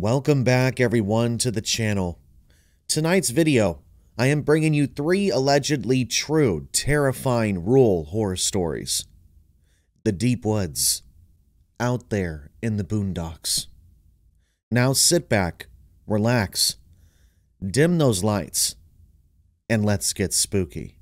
Welcome back everyone to the channel. Tonight's video, I am bringing you three allegedly true, terrifying rural horror stories. The deep woods, out there in the boondocks. Now sit back, relax, dim those lights, and let's get spooky.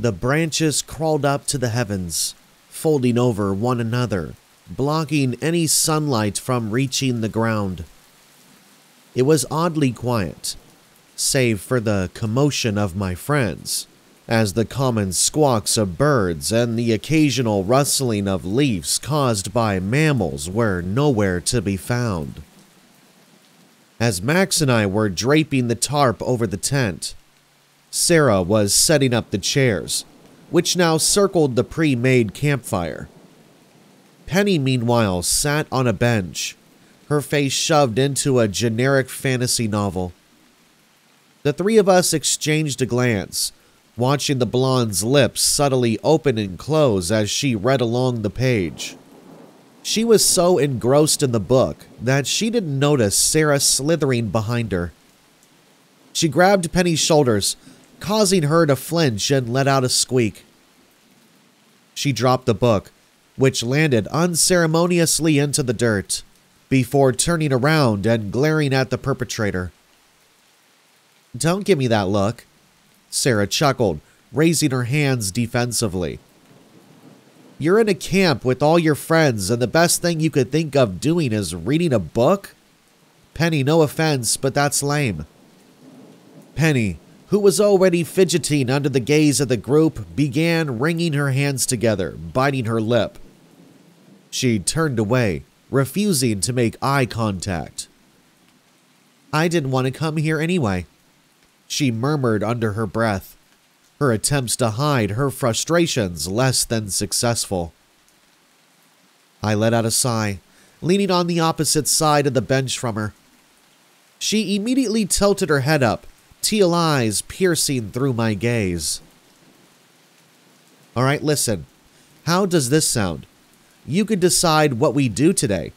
The branches crawled up to the heavens, folding over one another, blocking any sunlight from reaching the ground. It was oddly quiet, save for the commotion of my friends, as the common squawks of birds and the occasional rustling of leaves caused by mammals were nowhere to be found. As Max and I were draping the tarp over the tent, Sarah was setting up the chairs, which now circled the pre made campfire. Penny, meanwhile, sat on a bench, her face shoved into a generic fantasy novel. The three of us exchanged a glance, watching the blonde's lips subtly open and close as she read along the page. She was so engrossed in the book that she didn't notice Sarah slithering behind her. She grabbed Penny's shoulders, causing her to flinch and let out a squeak. She dropped the book, which landed unceremoniously into the dirt, before turning around and glaring at the perpetrator. Don't give me that look, Sarah chuckled, raising her hands defensively. You're in a camp with all your friends, and the best thing you could think of doing is reading a book? Penny, no offense, but that's lame. Penny, who was already fidgeting under the gaze of the group, began wringing her hands together, biting her lip. She turned away, refusing to make eye contact. I didn't want to come here anyway, she murmured under her breath, her attempts to hide her frustrations less than successful. I let out a sigh, leaning on the opposite side of the bench from her. She immediately tilted her head up, teal eyes piercing through my gaze. All right, listen. How does this sound? You could decide what we do today.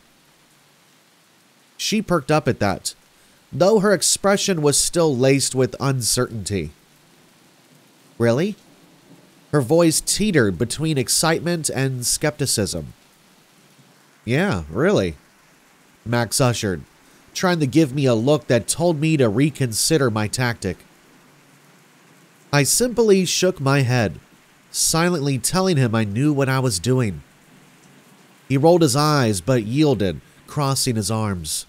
She perked up at that, though her expression was still laced with uncertainty. Really? Her voice teetered between excitement and skepticism. Yeah, really. Max ushered, trying to give me a look that told me to reconsider my tactic. I simply shook my head, silently telling him I knew what I was doing. He rolled his eyes but yielded, crossing his arms.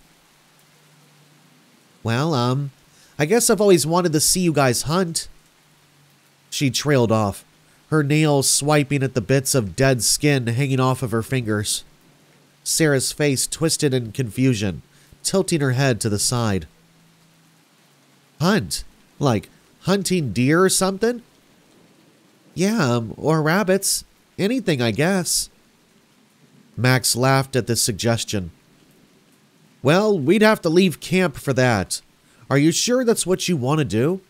Well, um, I guess I've always wanted to see you guys hunt. She trailed off, her nails swiping at the bits of dead skin hanging off of her fingers. Sarah's face twisted in confusion, tilting her head to the side. Hunt? Like hunting deer or something? Yeah, um, or rabbits. Anything, I guess. Max laughed at this suggestion. Well, we'd have to leave camp for that. Are you sure that's what you want to do?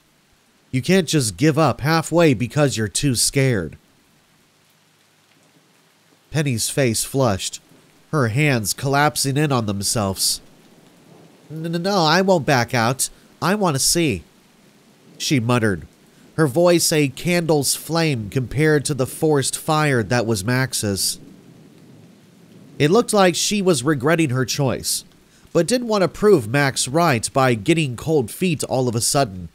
You can't just give up halfway because you're too scared. Penny's face flushed, her hands collapsing in on themselves. No, no, I won't back out. I want to see. She muttered, her voice a candle's flame compared to the forced fire that was Max's. It looked like she was regretting her choice, but didn't want to prove Max right by getting cold feet all of a sudden.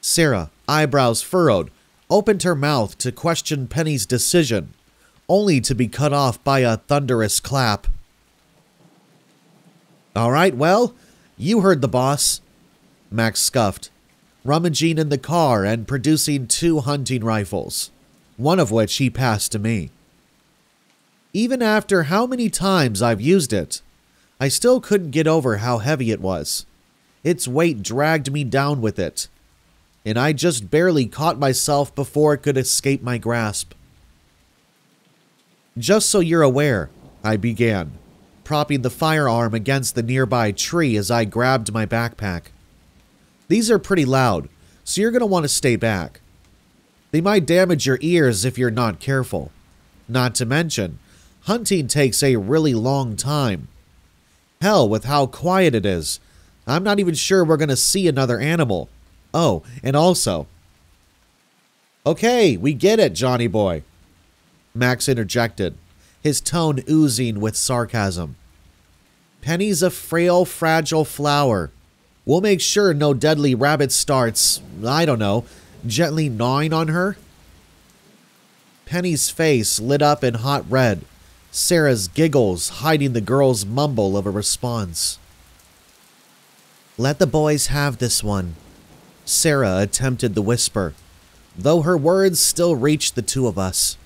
Sarah, eyebrows furrowed, opened her mouth to question Penny's decision, only to be cut off by a thunderous clap. All right, well, you heard the boss. Max scuffed, rummaging in the car and producing two hunting rifles, one of which he passed to me. Even after how many times I've used it, I still couldn't get over how heavy it was. Its weight dragged me down with it, and I just barely caught myself before it could escape my grasp. Just so you're aware, I began, propping the firearm against the nearby tree as I grabbed my backpack. These are pretty loud, so you're going to want to stay back. They might damage your ears if you're not careful. Not to mention, hunting takes a really long time. Hell, with how quiet it is, I'm not even sure we're going to see another animal. Oh, and also. Okay, we get it, Johnny boy. Max interjected, his tone oozing with sarcasm. Penny's a frail, fragile flower. We'll make sure no deadly rabbit starts, I don't know, gently gnawing on her. Penny's face lit up in hot red, Sarah's giggles hiding the girl's mumble of a response. Let the boys have this one. Sarah attempted the whisper, though her words still reached the two of us.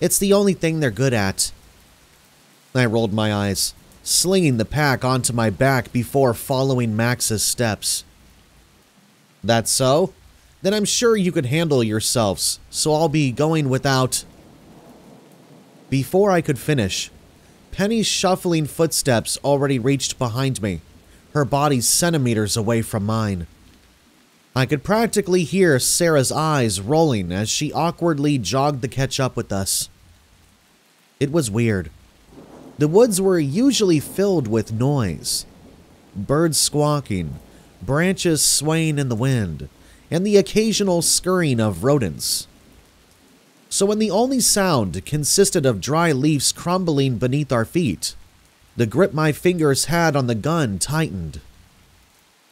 It's the only thing they're good at. I rolled my eyes slinging the pack onto my back before following Max's steps. That's so? Then I'm sure you could handle yourselves, so I'll be going without. Before I could finish, Penny's shuffling footsteps already reached behind me, her body centimeters away from mine. I could practically hear Sarah's eyes rolling as she awkwardly jogged to catch up with us. It was weird. The woods were usually filled with noise birds squawking, branches swaying in the wind, and the occasional scurrying of rodents. So, when the only sound consisted of dry leaves crumbling beneath our feet, the grip my fingers had on the gun tightened.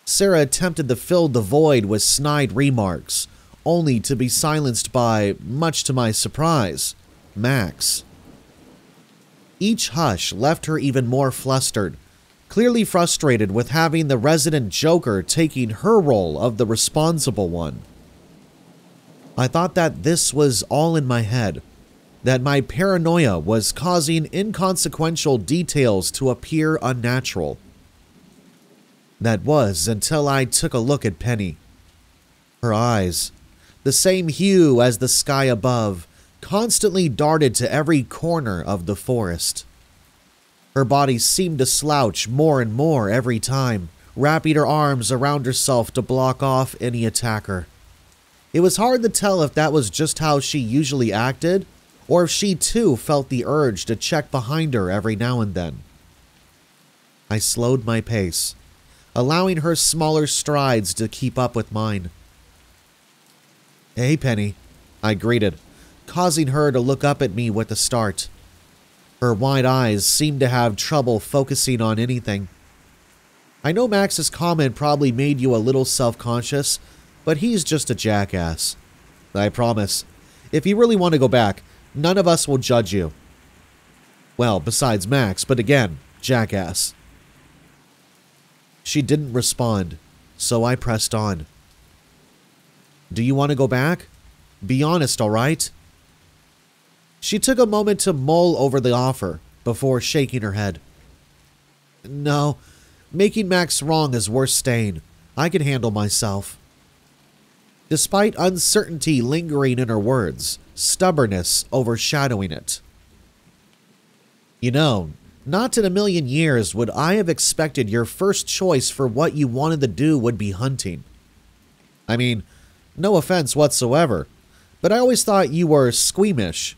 Sarah attempted to fill the void with snide remarks, only to be silenced by, much to my surprise, Max. Each hush left her even more flustered, clearly frustrated with having the resident Joker taking her role of the responsible one. I thought that this was all in my head, that my paranoia was causing inconsequential details to appear unnatural. That was until I took a look at Penny. Her eyes, the same hue as the sky above, constantly darted to every corner of the forest. Her body seemed to slouch more and more every time, wrapping her arms around herself to block off any attacker. It was hard to tell if that was just how she usually acted, or if she too felt the urge to check behind her every now and then. I slowed my pace, allowing her smaller strides to keep up with mine. Hey, Penny, I greeted, causing her to look up at me with a start. Her wide eyes seemed to have trouble focusing on anything. I know Max's comment probably made you a little self conscious, but he's just a jackass. I promise. If you really want to go back, none of us will judge you. Well, besides Max, but again, jackass. She didn't respond, so I pressed on. Do you want to go back? Be honest, all right? She took a moment to mull over the offer before shaking her head. No, making Max wrong is worth staying. I can handle myself. Despite uncertainty lingering in her words, stubbornness overshadowing it. You know, not in a million years would I have expected your first choice for what you wanted to do would be hunting. I mean, no offense whatsoever, but I always thought you were squeamish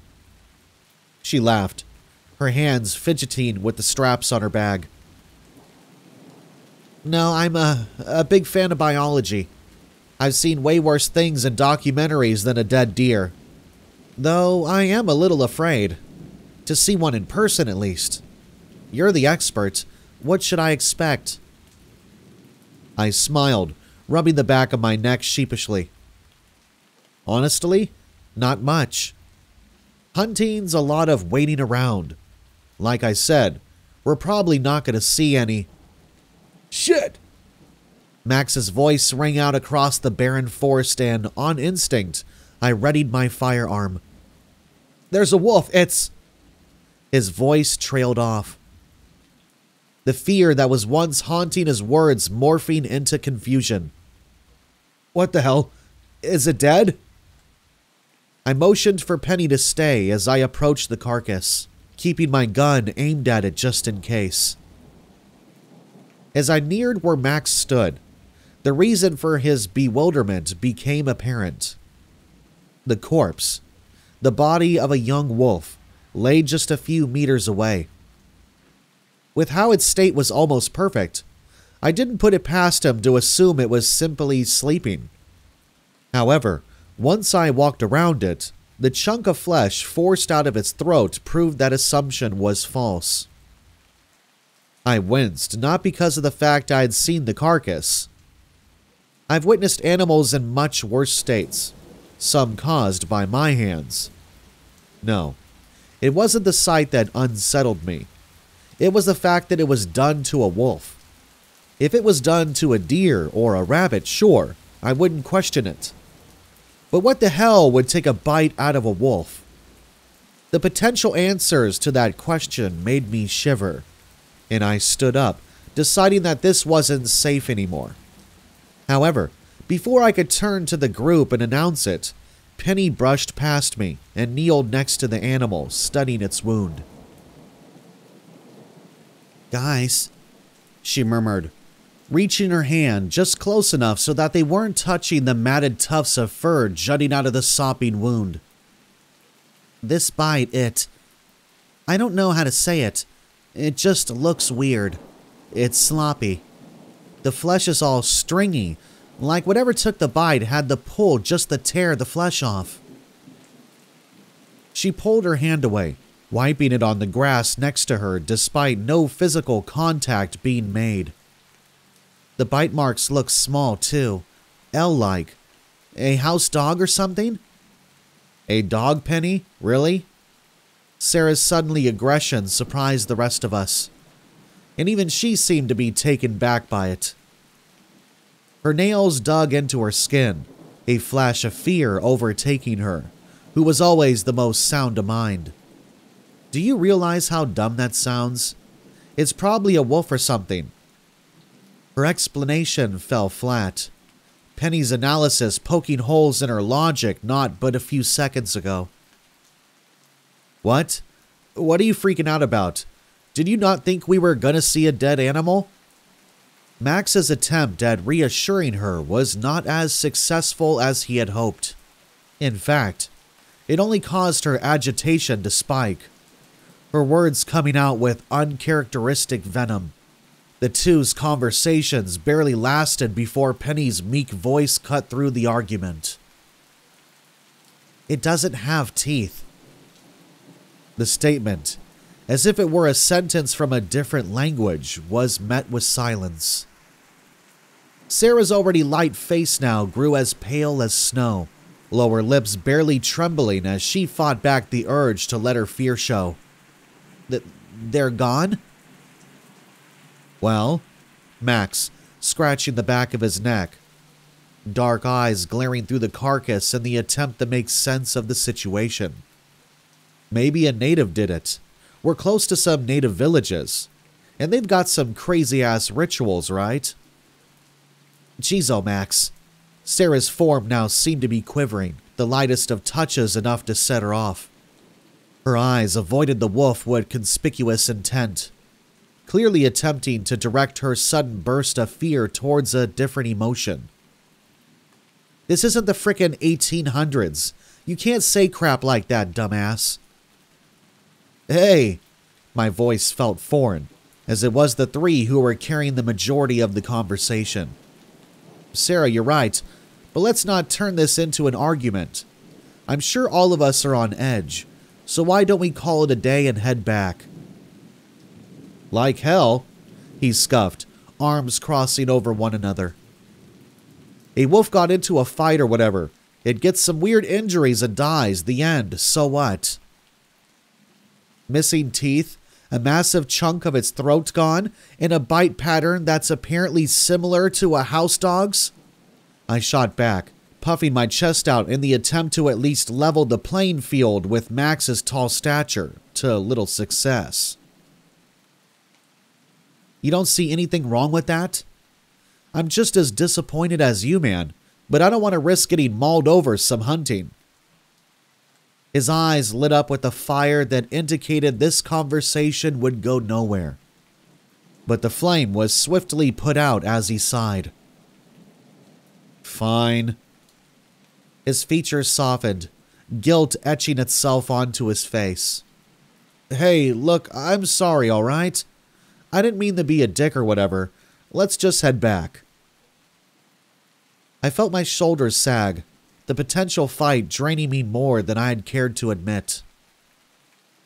she laughed, her hands fidgeting with the straps on her bag. No, I'm a, a big fan of biology. I've seen way worse things in documentaries than a dead deer. Though I am a little afraid. To see one in person, at least. You're the expert. What should I expect? I smiled, rubbing the back of my neck sheepishly. Honestly, not much. Hunting's a lot of waiting around. Like I said, we're probably not going to see any. Shit! Max's voice rang out across the barren forest, and on instinct, I readied my firearm. There's a wolf, it's. His voice trailed off. The fear that was once haunting his words morphing into confusion. What the hell? Is it dead? I motioned for Penny to stay as I approached the carcass, keeping my gun aimed at it just in case. As I neared where Max stood, the reason for his bewilderment became apparent. The corpse, the body of a young wolf, lay just a few meters away. With how its state was almost perfect, I didn't put it past him to assume it was simply sleeping. However, once I walked around it, the chunk of flesh forced out of its throat proved that assumption was false. I winced, not because of the fact I had seen the carcass. I've witnessed animals in much worse states, some caused by my hands. No, it wasn't the sight that unsettled me. It was the fact that it was done to a wolf. If it was done to a deer or a rabbit, sure, I wouldn't question it. But what the hell would take a bite out of a wolf? The potential answers to that question made me shiver, and I stood up, deciding that this wasn't safe anymore. However, before I could turn to the group and announce it, Penny brushed past me and kneeled next to the animal, studying its wound. Guys, she murmured, reaching her hand just close enough so that they weren't touching the matted tufts of fur jutting out of the sopping wound. This bite, it. I don't know how to say it. It just looks weird. It's sloppy. The flesh is all stringy, like whatever took the bite had the pull just to tear the flesh off. She pulled her hand away, wiping it on the grass next to her despite no physical contact being made. The bite marks look small, too. L like. A house dog or something? A dog, Penny? Really? Sarah's suddenly aggression surprised the rest of us, and even she seemed to be taken back by it. Her nails dug into her skin, a flash of fear overtaking her, who was always the most sound of mind. Do you realize how dumb that sounds? It's probably a wolf or something, her explanation fell flat. Penny's analysis poking holes in her logic not but a few seconds ago. What? What are you freaking out about? Did you not think we were gonna see a dead animal? Max's attempt at reassuring her was not as successful as he had hoped. In fact, it only caused her agitation to spike, her words coming out with uncharacteristic venom. The two's conversations barely lasted before Penny's meek voice cut through the argument. It doesn't have teeth. The statement, as if it were a sentence from a different language, was met with silence. Sarah's already light face now grew as pale as snow, lower lips barely trembling as she fought back the urge to let her fear show. Th- they're gone? Well, Max, scratching the back of his neck, dark eyes glaring through the carcass in the attempt to make sense of the situation. Maybe a native did it. We're close to some native villages, and they've got some crazy ass rituals, right? Jeez, oh, Max. Sarah's form now seemed to be quivering, the lightest of touches enough to set her off. Her eyes avoided the wolf with conspicuous intent, clearly attempting to direct her sudden burst of fear towards a different emotion. This isn't the frickin' 1800s. You can't say crap like that, dumbass. Hey! My voice felt foreign, as it was the three who were carrying the majority of the conversation. Sarah, you're right, but let's not turn this into an argument. I'm sure all of us are on edge, so why don't we call it a day and head back? Like hell, he scuffed, arms crossing over one another. A wolf got into a fight or whatever. It gets some weird injuries and dies. The end. So what? Missing teeth, a massive chunk of its throat gone, and a bite pattern that's apparently similar to a house dog's? I shot back, puffing my chest out in the attempt to at least level the playing field with Max's tall stature, to little success. You don't see anything wrong with that? I'm just as disappointed as you, man, but I don't want to risk getting mauled over some hunting. His eyes lit up with a fire that indicated this conversation would go nowhere. But the flame was swiftly put out as he sighed. Fine. His features softened, guilt etching itself onto his face. Hey, look, I'm sorry, alright? I didn't mean to be a dick or whatever. Let's just head back. I felt my shoulders sag, the potential fight draining me more than I had cared to admit.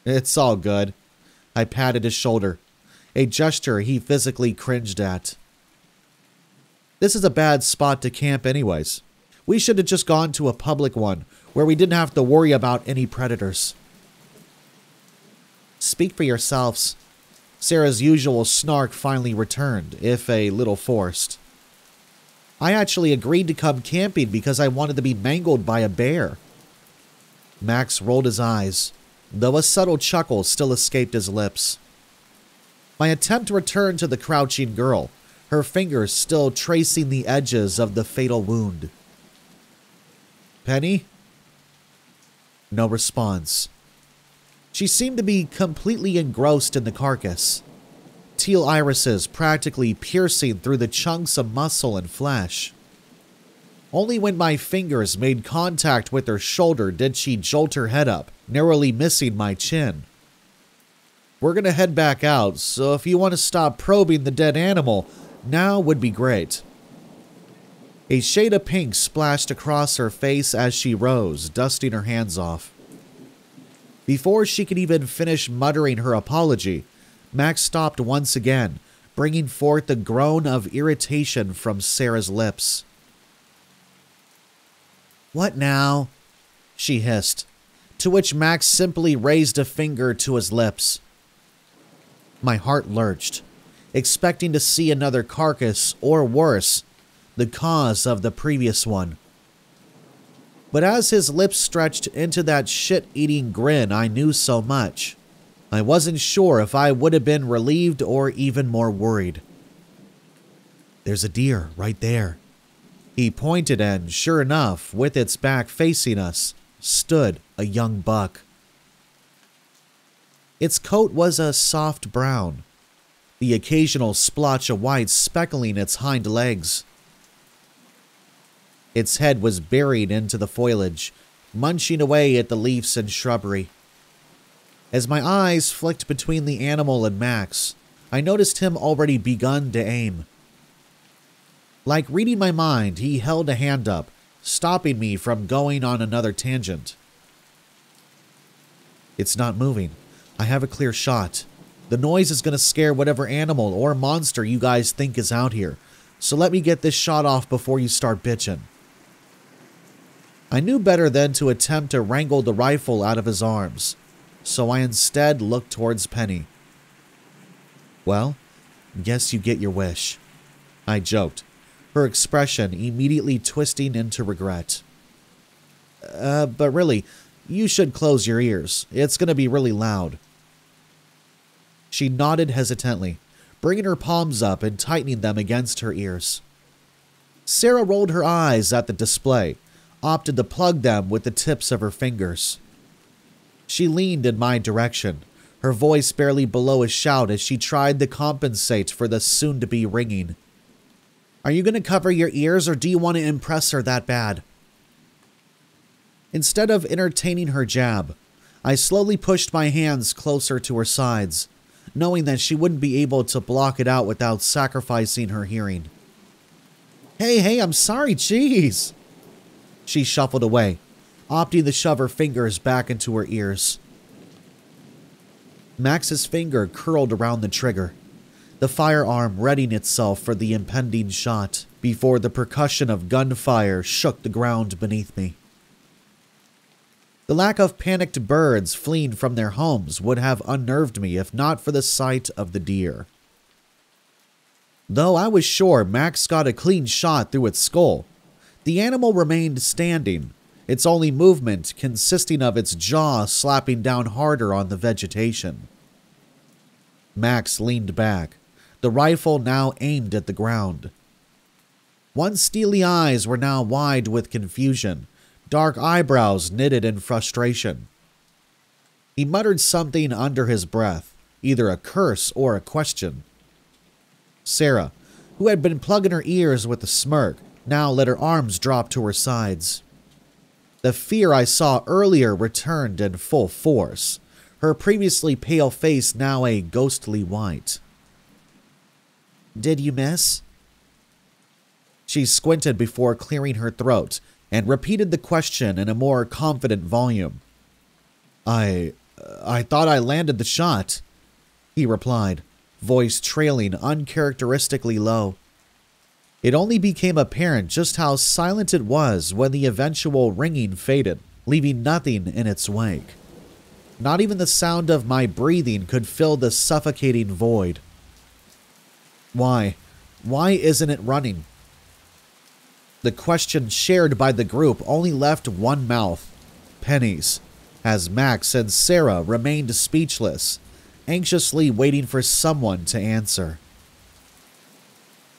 It's all good. I patted his shoulder, a gesture he physically cringed at. This is a bad spot to camp, anyways. We should have just gone to a public one where we didn't have to worry about any predators. Speak for yourselves. Sarah's usual snark finally returned, if a little forced. I actually agreed to come camping because I wanted to be mangled by a bear. Max rolled his eyes, though a subtle chuckle still escaped his lips. My attempt returned to the crouching girl, her fingers still tracing the edges of the fatal wound. Penny? No response. She seemed to be completely engrossed in the carcass, teal irises practically piercing through the chunks of muscle and flesh. Only when my fingers made contact with her shoulder did she jolt her head up, narrowly missing my chin. We're gonna head back out, so if you want to stop probing the dead animal, now would be great. A shade of pink splashed across her face as she rose, dusting her hands off. Before she could even finish muttering her apology, Max stopped once again, bringing forth a groan of irritation from Sarah's lips. What now? she hissed, to which Max simply raised a finger to his lips. My heart lurched, expecting to see another carcass, or worse, the cause of the previous one. But as his lips stretched into that shit eating grin, I knew so much. I wasn't sure if I would have been relieved or even more worried. There's a deer right there, he pointed, and sure enough, with its back facing us, stood a young buck. Its coat was a soft brown, the occasional splotch of white speckling its hind legs. Its head was buried into the foliage, munching away at the leaves and shrubbery. As my eyes flicked between the animal and Max, I noticed him already begun to aim. Like reading my mind, he held a hand up, stopping me from going on another tangent. It's not moving. I have a clear shot. The noise is going to scare whatever animal or monster you guys think is out here, so let me get this shot off before you start bitching. I knew better than to attempt to wrangle the rifle out of his arms, so I instead looked towards Penny. Well, guess you get your wish. I joked, her expression immediately twisting into regret. Uh, but really, you should close your ears. It's going to be really loud. She nodded hesitantly, bringing her palms up and tightening them against her ears. Sarah rolled her eyes at the display, opted to plug them with the tips of her fingers. She leaned in my direction, her voice barely below a shout as she tried to compensate for the soon to be ringing. Are you going to cover your ears or do you want to impress her that bad? Instead of entertaining her jab, I slowly pushed my hands closer to her sides, knowing that she wouldn't be able to block it out without sacrificing her hearing. Hey, hey, I'm sorry, jeez. She shuffled away, opting to shove her fingers back into her ears. Max's finger curled around the trigger, the firearm readying itself for the impending shot before the percussion of gunfire shook the ground beneath me. The lack of panicked birds fleeing from their homes would have unnerved me if not for the sight of the deer. Though I was sure Max got a clean shot through its skull, the animal remained standing, its only movement consisting of its jaw slapping down harder on the vegetation. Max leaned back, the rifle now aimed at the ground. One's steely eyes were now wide with confusion, dark eyebrows knitted in frustration. He muttered something under his breath, either a curse or a question. Sarah, who had been plugging her ears with a smirk, now let her arms drop to her sides. The fear I saw earlier returned in full force, her previously pale face now a ghostly white. Did you miss? She squinted before clearing her throat and repeated the question in a more confident volume. I. I thought I landed the shot, he replied, voice trailing uncharacteristically low. It only became apparent just how silent it was when the eventual ringing faded, leaving nothing in its wake. Not even the sound of my breathing could fill the suffocating void. Why? Why isn't it running? The question shared by the group only left one mouth Penny's, as Max and Sarah remained speechless, anxiously waiting for someone to answer.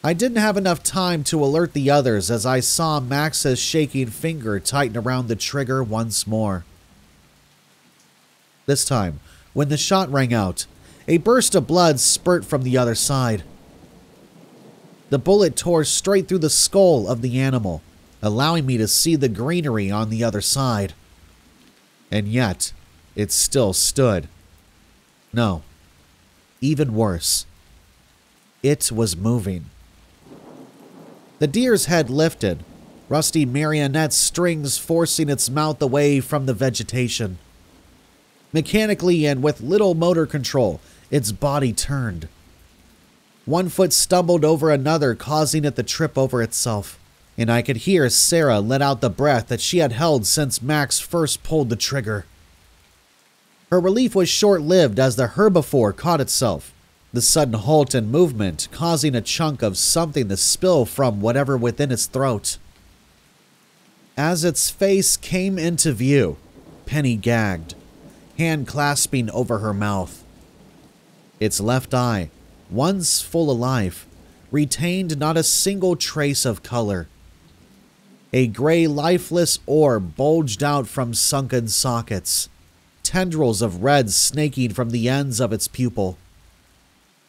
I didn't have enough time to alert the others as I saw Max's shaking finger tighten around the trigger once more. This time, when the shot rang out, a burst of blood spurt from the other side. The bullet tore straight through the skull of the animal, allowing me to see the greenery on the other side. And yet, it still stood. No, even worse. It was moving. The deer's head lifted, rusty marionette strings forcing its mouth away from the vegetation. Mechanically and with little motor control, its body turned. One foot stumbled over another, causing it to trip over itself, and I could hear Sarah let out the breath that she had held since Max first pulled the trigger. Her relief was short lived as the herbivore caught itself, the sudden halt in movement causing a chunk of something to spill from whatever within its throat. As its face came into view, Penny gagged, hand clasping over her mouth. Its left eye, once full of life, retained not a single trace of color. A gray, lifeless orb bulged out from sunken sockets, tendrils of red snaking from the ends of its pupil.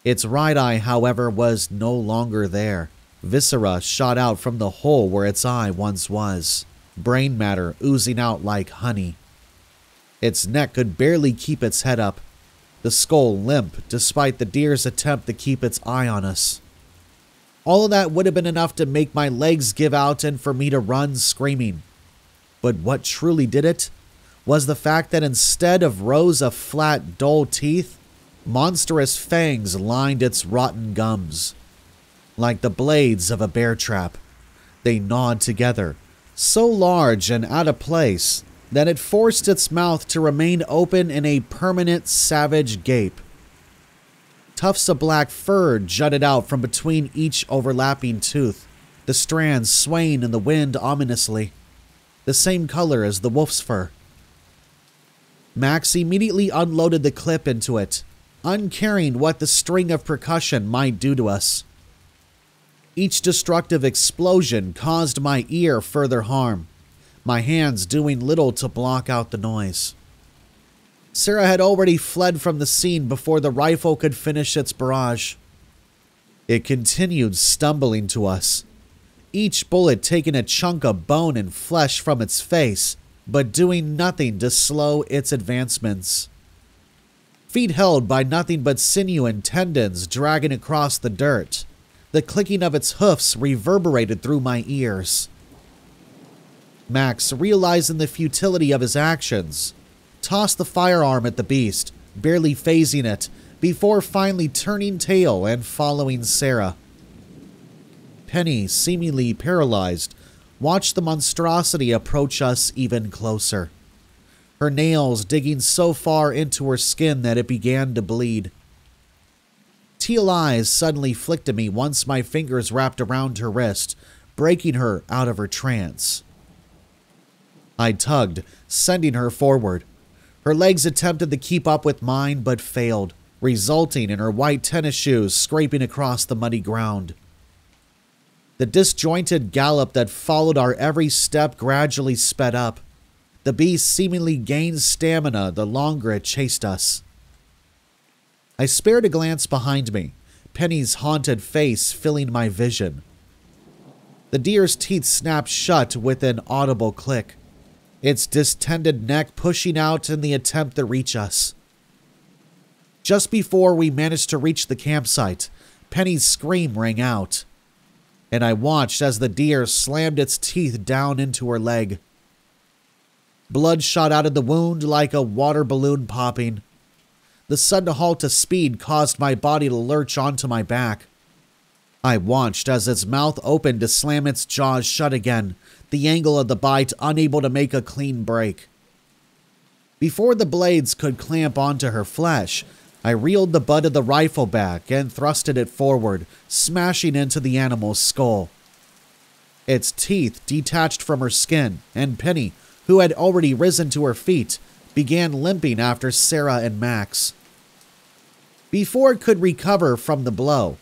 Its right eye, however, was no longer there. Viscera shot out from the hole where its eye once was, brain matter oozing out like honey. Its neck could barely keep its head up, the skull limp despite the deer's attempt to keep its eye on us. All of that would have been enough to make my legs give out and for me to run screaming. But what truly did it was the fact that instead of rows of flat, dull teeth, Monstrous fangs lined its rotten gums. Like the blades of a bear trap, they gnawed together, so large and out of place that it forced its mouth to remain open in a permanent savage gape. Tufts of black fur jutted out from between each overlapping tooth, the strands swaying in the wind ominously, the same color as the wolf's fur. Max immediately unloaded the clip into it uncaring what the string of percussion might do to us. Each destructive explosion caused my ear further harm, my hands doing little to block out the noise. Sarah had already fled from the scene before the rifle could finish its barrage. It continued stumbling to us, each bullet taking a chunk of bone and flesh from its face, but doing nothing to slow its advancements feet held by nothing but sinew and tendons dragging across the dirt. The clicking of its hoofs reverberated through my ears. Max, realizing the futility of his actions, tossed the firearm at the beast, barely fazing it, before finally turning tail and following Sarah. Penny, seemingly paralyzed, watched the monstrosity approach us even closer her nails digging so far into her skin that it began to bleed. Teal eyes suddenly flicked at me once my fingers wrapped around her wrist, breaking her out of her trance. I tugged, sending her forward. Her legs attempted to keep up with mine but failed, resulting in her white tennis shoes scraping across the muddy ground. The disjointed gallop that followed our every step gradually sped up, the beast seemingly gained stamina the longer it chased us. I spared a glance behind me, Penny's haunted face filling my vision. The deer's teeth snapped shut with an audible click, its distended neck pushing out in the attempt to reach us. Just before we managed to reach the campsite, Penny's scream rang out, and I watched as the deer slammed its teeth down into her leg. Blood shot out of the wound like a water balloon popping. The sudden halt of speed caused my body to lurch onto my back. I watched as its mouth opened to slam its jaws shut again, the angle of the bite unable to make a clean break. Before the blades could clamp onto her flesh, I reeled the butt of the rifle back and thrusted it forward, smashing into the animal's skull. Its teeth detached from her skin, and Penny, who had already risen to her feet, began limping after Sarah and Max. Before it could recover from the blow,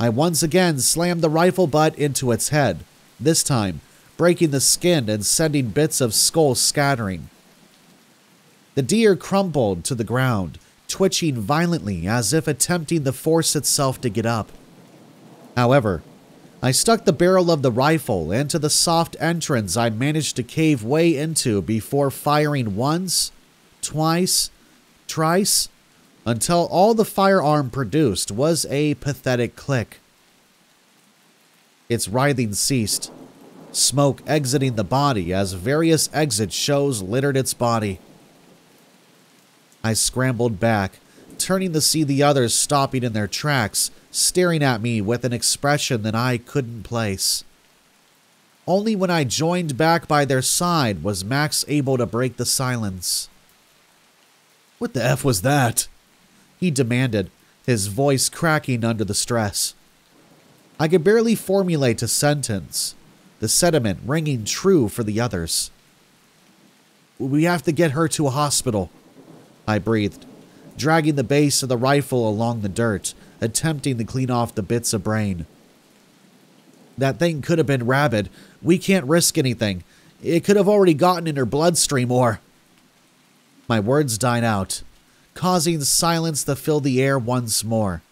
I once again slammed the rifle butt into its head, this time breaking the skin and sending bits of skull scattering. The deer crumpled to the ground, twitching violently as if attempting to force itself to get up. However, I stuck the barrel of the rifle into the soft entrance I managed to cave way into before firing once, twice, thrice, until all the firearm produced was a pathetic click. Its writhing ceased, smoke exiting the body as various exit shows littered its body. I scrambled back, turning to see the others stopping in their tracks, staring at me with an expression that I couldn't place. Only when I joined back by their side was Max able to break the silence. What the F was that? He demanded, his voice cracking under the stress. I could barely formulate a sentence, the sentiment ringing true for the others. We have to get her to a hospital, I breathed, dragging the base of the rifle along the dirt, attempting to clean off the bits of brain. That thing could have been rabid. We can't risk anything. It could have already gotten in her bloodstream or. My words died out, causing silence to fill the air once more.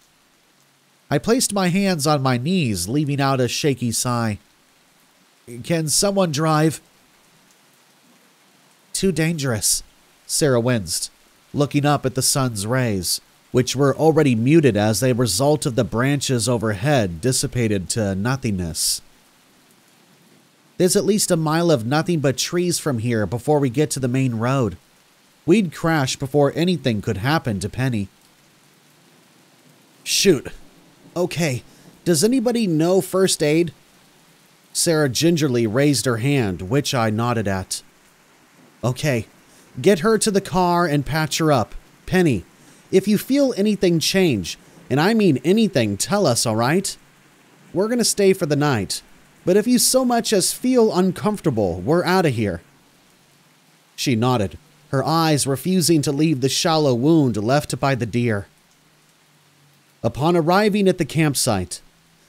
I placed my hands on my knees, leaving out a shaky sigh. Can someone drive? Too dangerous, Sarah winced, looking up at the sun's rays, which were already muted as a result of the branches overhead dissipated to nothingness. There's at least a mile of nothing but trees from here before we get to the main road. We'd crash before anything could happen to Penny. Shoot. Okay, does anybody know first aid? Sarah gingerly raised her hand, which I nodded at. Okay, get her to the car and patch her up. Penny, if you feel anything change, and I mean anything, tell us, alright? We're gonna stay for the night, but if you so much as feel uncomfortable, we're out of here. She nodded, her eyes refusing to leave the shallow wound left by the deer. Upon arriving at the campsite,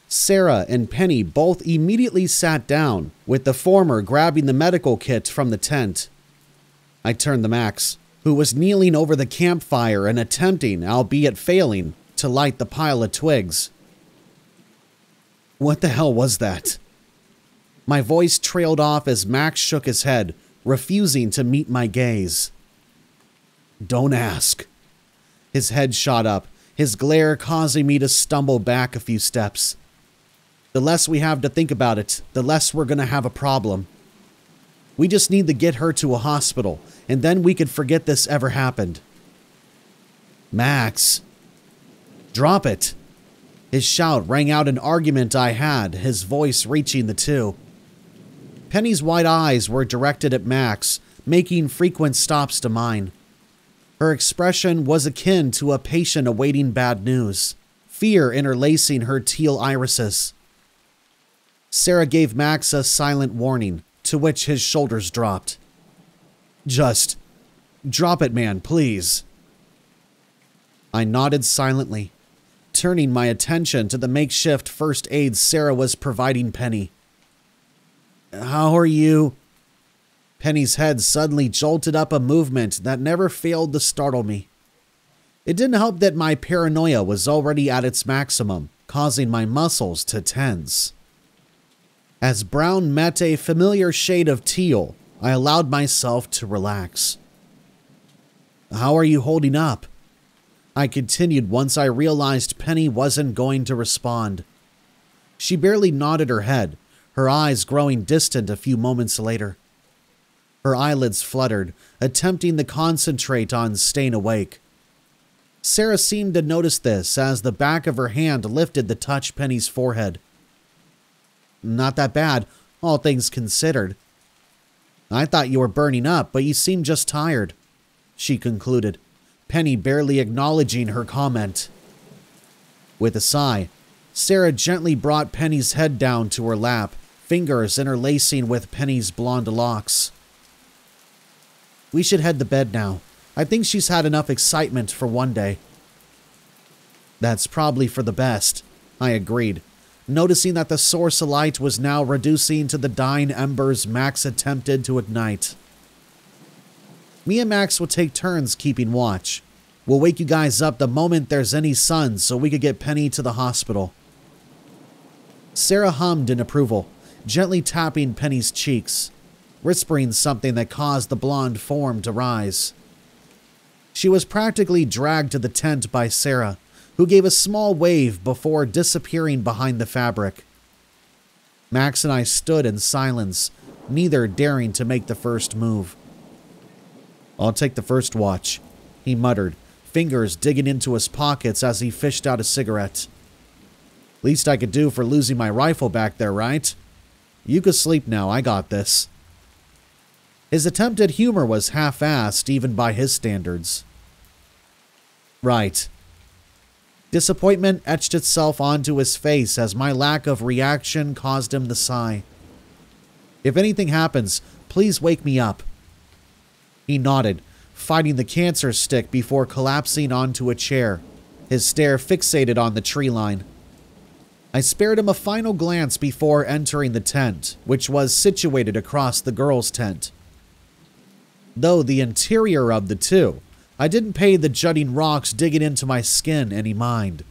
Sarah and Penny both immediately sat down, with the former grabbing the medical kit from the tent. I turned the Max, who was kneeling over the campfire and attempting, albeit failing, to light the pile of twigs. What the hell was that? My voice trailed off as Max shook his head, refusing to meet my gaze. Don't ask. His head shot up, his glare causing me to stumble back a few steps. The less we have to think about it, the less we're going to have a problem. We just need to get her to a hospital, and then we could forget this ever happened. Max. Drop it. His shout rang out an argument I had, his voice reaching the two. Penny's wide eyes were directed at Max, making frequent stops to mine. Her expression was akin to a patient awaiting bad news, fear interlacing her teal irises. Sarah gave Max a silent warning, to which his shoulders dropped. Just drop it, man, please. I nodded silently, turning my attention to the makeshift first aid Sarah was providing Penny. How are you? Penny's head suddenly jolted up a movement that never failed to startle me. It didn't help that my paranoia was already at its maximum, causing my muscles to tense. As brown met a familiar shade of teal, I allowed myself to relax. How are you holding up? I continued once I realized Penny wasn't going to respond. She barely nodded her head, her eyes growing distant a few moments later. Her eyelids fluttered, attempting to concentrate on staying awake. Sarah seemed to notice this as the back of her hand lifted to touch Penny's forehead. Not that bad, all things considered. I thought you were burning up, but you seem just tired, she concluded, Penny barely acknowledging her comment. With a sigh, Sarah gently brought Penny's head down to her lap, fingers interlacing with Penny's blonde locks. We should head to bed now. I think she's had enough excitement for one day. That's probably for the best, I agreed, noticing that the source of light was now reducing to the dying embers Max attempted to ignite. Me and Max will take turns keeping watch. We'll wake you guys up the moment there's any sun so we could get Penny to the hospital. Sarah hummed in approval, gently tapping Penny's cheeks, whispering something that caused the blonde form to rise. She was practically dragged to the tent by Sarah, who gave a small wave before disappearing behind the fabric. Max and I stood in silence, neither daring to make the first move. I'll take the first watch, he muttered, fingers digging into his pockets as he fished out a cigarette. Least I could do for losing my rifle back there, right? You could sleep now, I got this. His attempted humor was half assed, even by his standards. Right, Disappointment etched itself onto his face as my lack of reaction caused him to sigh. If anything happens, please wake me up. He nodded, fighting the cancer stick before collapsing onto a chair, his stare fixated on the tree line. I spared him a final glance before entering the tent, which was situated across the girls' tent. Though the interior of the two I didn't pay the jutting rocks digging into my skin any mind.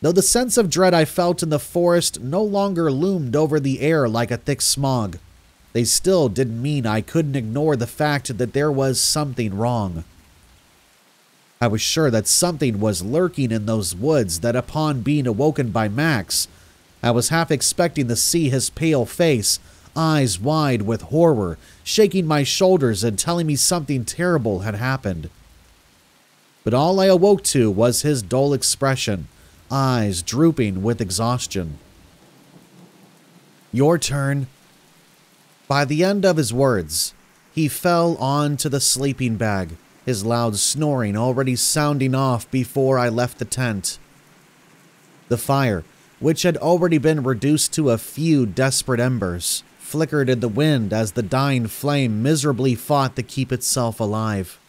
Though the sense of dread I felt in the forest no longer loomed over the air like a thick smog, they still didn't mean I couldn't ignore the fact that there was something wrong. I was sure that something was lurking in those woods that upon being awoken by Max, I was half expecting to see his pale face, eyes wide with horror, shaking my shoulders and telling me something terrible had happened but all I awoke to was his dull expression, eyes drooping with exhaustion. Your turn. By the end of his words, he fell onto the sleeping bag, his loud snoring already sounding off before I left the tent. The fire, which had already been reduced to a few desperate embers, flickered in the wind as the dying flame miserably fought to keep itself alive.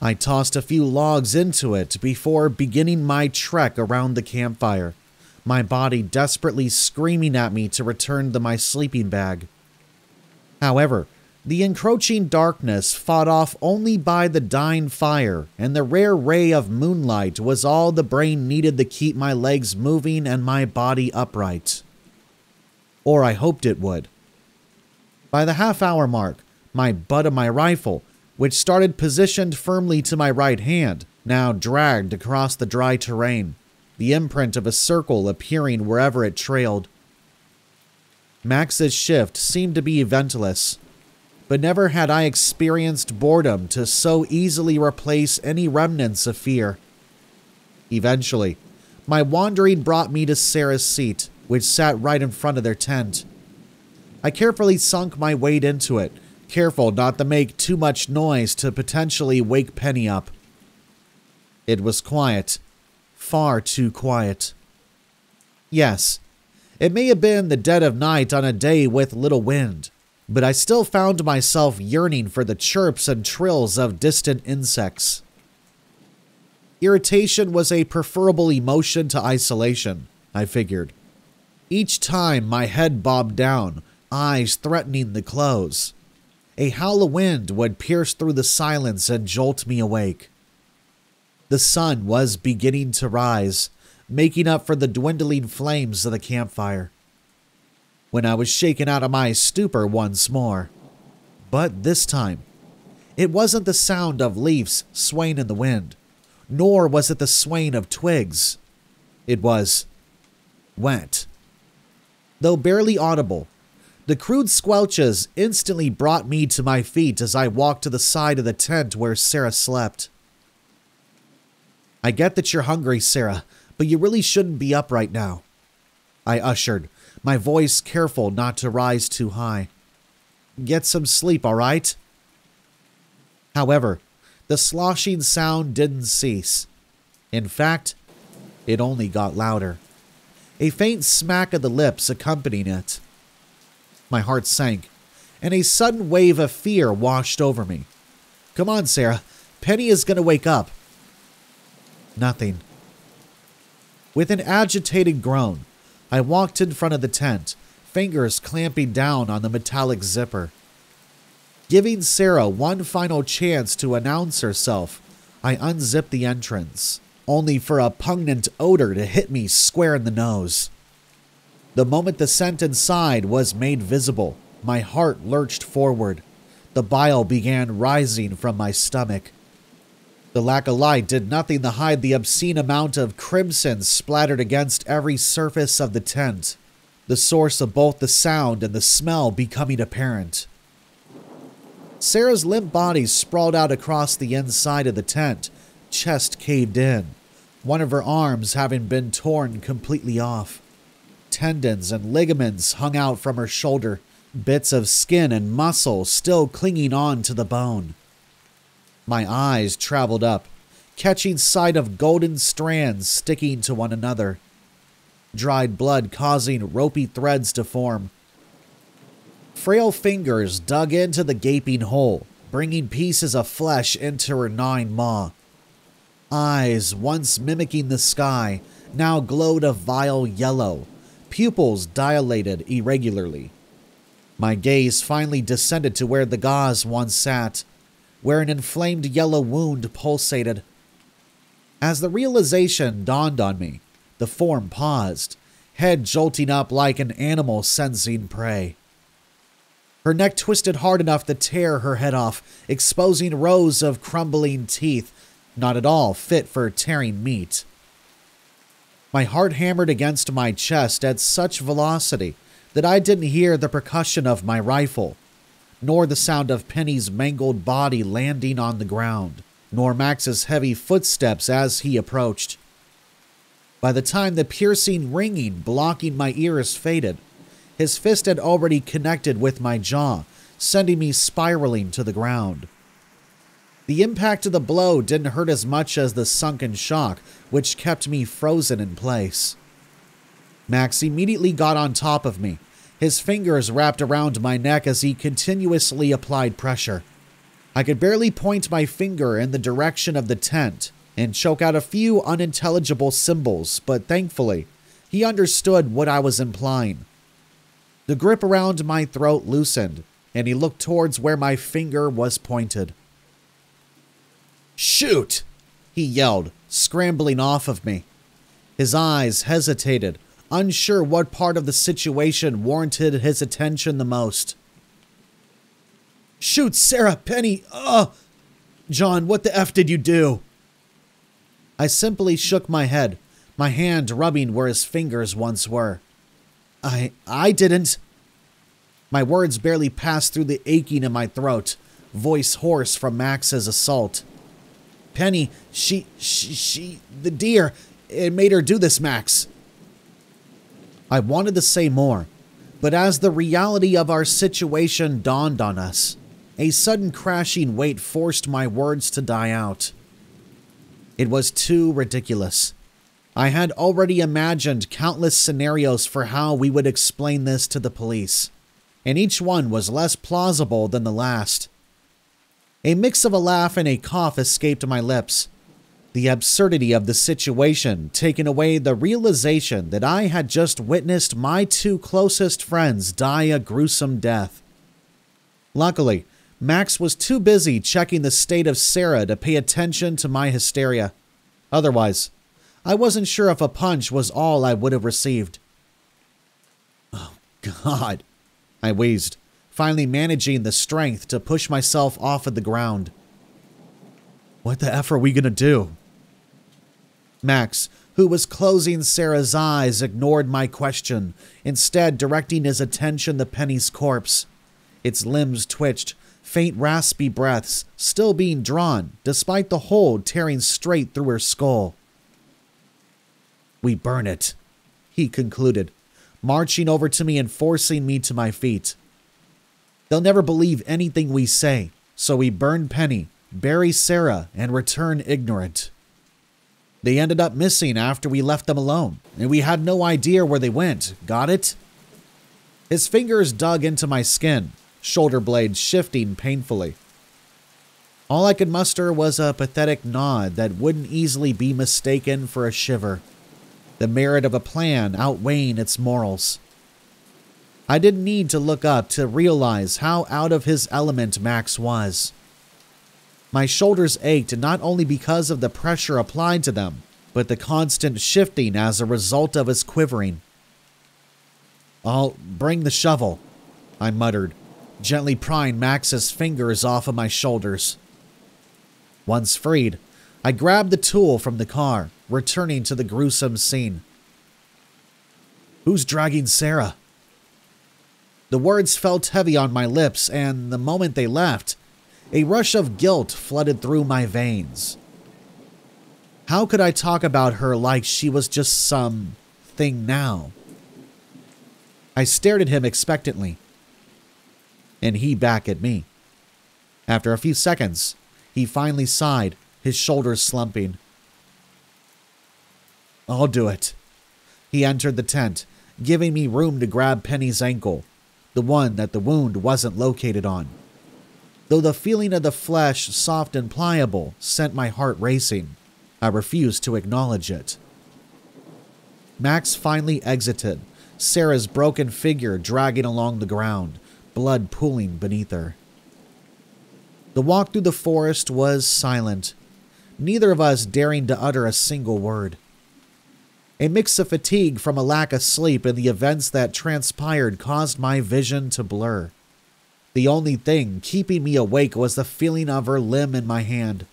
I tossed a few logs into it before beginning my trek around the campfire, my body desperately screaming at me to return to my sleeping bag. However, the encroaching darkness fought off only by the dying fire, and the rare ray of moonlight was all the brain needed to keep my legs moving and my body upright. Or I hoped it would. By the half hour mark, my butt of my rifle which started positioned firmly to my right hand, now dragged across the dry terrain, the imprint of a circle appearing wherever it trailed. Max's shift seemed to be eventless, but never had I experienced boredom to so easily replace any remnants of fear. Eventually, my wandering brought me to Sarah's seat, which sat right in front of their tent. I carefully sunk my weight into it careful not to make too much noise to potentially wake Penny up. It was quiet, far too quiet. Yes, it may have been the dead of night on a day with little wind, but I still found myself yearning for the chirps and trills of distant insects. Irritation was a preferable emotion to isolation, I figured. Each time my head bobbed down, eyes threatening to close a howl of wind would pierce through the silence and jolt me awake. The sun was beginning to rise, making up for the dwindling flames of the campfire. When I was shaken out of my stupor once more, But this time, it wasn't the sound of leaves swaying in the wind, nor was it the swaying of twigs. It was wet. Though barely audible, the crude squelches instantly brought me to my feet as I walked to the side of the tent where Sarah slept. I get that you're hungry, Sarah, but you really shouldn't be up right now. I ushered, my voice careful not to rise too high. Get some sleep, all right? However, the sloshing sound didn't cease. In fact, it only got louder. A faint smack of the lips accompanied it. My heart sank, and a sudden wave of fear washed over me. Come on, Sarah. Penny is going to wake up. Nothing. With an agitated groan, I walked in front of the tent, fingers clamping down on the metallic zipper. Giving Sarah one final chance to announce herself, I unzipped the entrance, only for a pungent odor to hit me square in the nose. The moment the scent inside was made visible, my heart lurched forward. The bile began rising from my stomach. The lack of light did nothing to hide the obscene amount of crimson splattered against every surface of the tent, the source of both the sound and the smell becoming apparent. Sarah's limp body sprawled out across the inside of the tent, chest caved in, one of her arms having been torn completely off. Tendons and ligaments hung out from her shoulder, bits of skin and muscle still clinging on to the bone. My eyes traveled up, catching sight of golden strands sticking to one another, dried blood causing ropey threads to form Frail fingers dug into the gaping hole, bringing pieces of flesh into her gnawing maw. Eyes, once mimicking the sky, now glowed a vile yellow, pupils dilated irregularly. My gaze finally descended to where the gauze once sat, where an inflamed yellow wound pulsated. As the realization dawned on me, the form paused, head jolting up like an animal sensing prey. Her neck twisted hard enough to tear her head off, exposing rows of crumbling teeth, not at all fit for tearing meat. My heart hammered against my chest at such velocity that I didn't hear the percussion of my rifle, nor the sound of Penny's mangled body landing on the ground, nor Max's heavy footsteps as he approached. By the time the piercing ringing blocking my ears faded, his fist had already connected with my jaw, sending me spiraling to the ground. The impact of the blow didn't hurt as much as the sunken shock, which kept me frozen in place. Max immediately got on top of me, his fingers wrapped around my neck as he continuously applied pressure. I could barely point my finger in the direction of the tent and choke out a few unintelligible symbols, but thankfully, he understood what I was implying. The grip around my throat loosened, and he looked towards where my finger was pointed. Shoot! he yelled, scrambling off of me. His eyes hesitated, unsure what part of the situation warranted his attention the most. Shoot, Sarah, Penny, ugh! John, what the F did you do? I simply shook my head, my hand rubbing where his fingers once were. I I didn't. My words barely passed through the aching in my throat, voice hoarse from Max's assault. Penny, she she she the deer, it made her do this, Max. I wanted to say more, but as the reality of our situation dawned on us, a sudden crashing weight forced my words to die out. It was too ridiculous. I had already imagined countless scenarios for how we would explain this to the police, and each one was less plausible than the last. A mix of a laugh and a cough escaped my lips, the absurdity of the situation taking away the realization that I had just witnessed my two closest friends die a gruesome death. Luckily, Max was too busy checking the state of Sarah to pay attention to my hysteria. Otherwise, I wasn't sure if a punch was all I would have received. Oh, God, I wheezed, finally managing the strength to push myself off of the ground. What the F are we gonna do? Max, who was closing Sarah's eyes, ignored my question, instead directing his attention to Penny's corpse. Its limbs twitched, faint raspy breaths still being drawn, despite the hold tearing straight through her skull. We burn it, he concluded, marching over to me and forcing me to my feet. They'll never believe anything we say, so we burn Penny, bury Sarah, and return ignorant. They ended up missing after we left them alone, and we had no idea where they went. Got it? His fingers dug into my skin, shoulder blades shifting painfully. All I could muster was a pathetic nod that wouldn't easily be mistaken for a shiver, the merit of a plan outweighing its morals. I didn't need to look up to realize how out of his element Max was. My shoulders ached not only because of the pressure applied to them, but the constant shifting as a result of his quivering. I'll bring the shovel, I muttered, gently prying Max's fingers off of my shoulders. Once freed, I grabbed the tool from the car, returning to the gruesome scene. Who's dragging Sarah? The words felt heavy on my lips, and the moment they left, a rush of guilt flooded through my veins. How could I talk about her like she was just some thing now? I stared at him expectantly, and he back at me. After a few seconds, he finally sighed, his shoulders slumping. I'll do it. He entered the tent, giving me room to grab Penny's ankle, the one that the wound wasn't located on. Though the feeling of the flesh, soft and pliable, sent my heart racing, I refused to acknowledge it. Max finally exited, Sarah's broken figure dragging along the ground, blood pooling beneath her. The walk through the forest was silent, neither of us daring to utter a single word. A mix of fatigue from a lack of sleep and the events that transpired caused my vision to blur. The only thing keeping me awake was the feeling of her limb in my hand.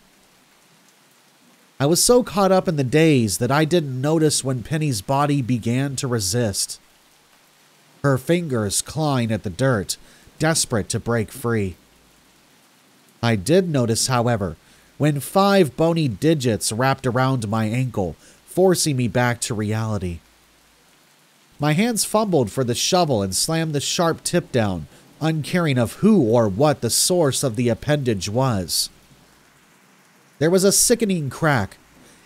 I was so caught up in the daze that I didn't notice when Penny's body began to resist. Her fingers clawing at the dirt, desperate to break free. I did notice, however, when five bony digits wrapped around my ankle, forcing me back to reality. My hands fumbled for the shovel and slammed the sharp tip down, uncaring of who or what the source of the appendage was. There was a sickening crack,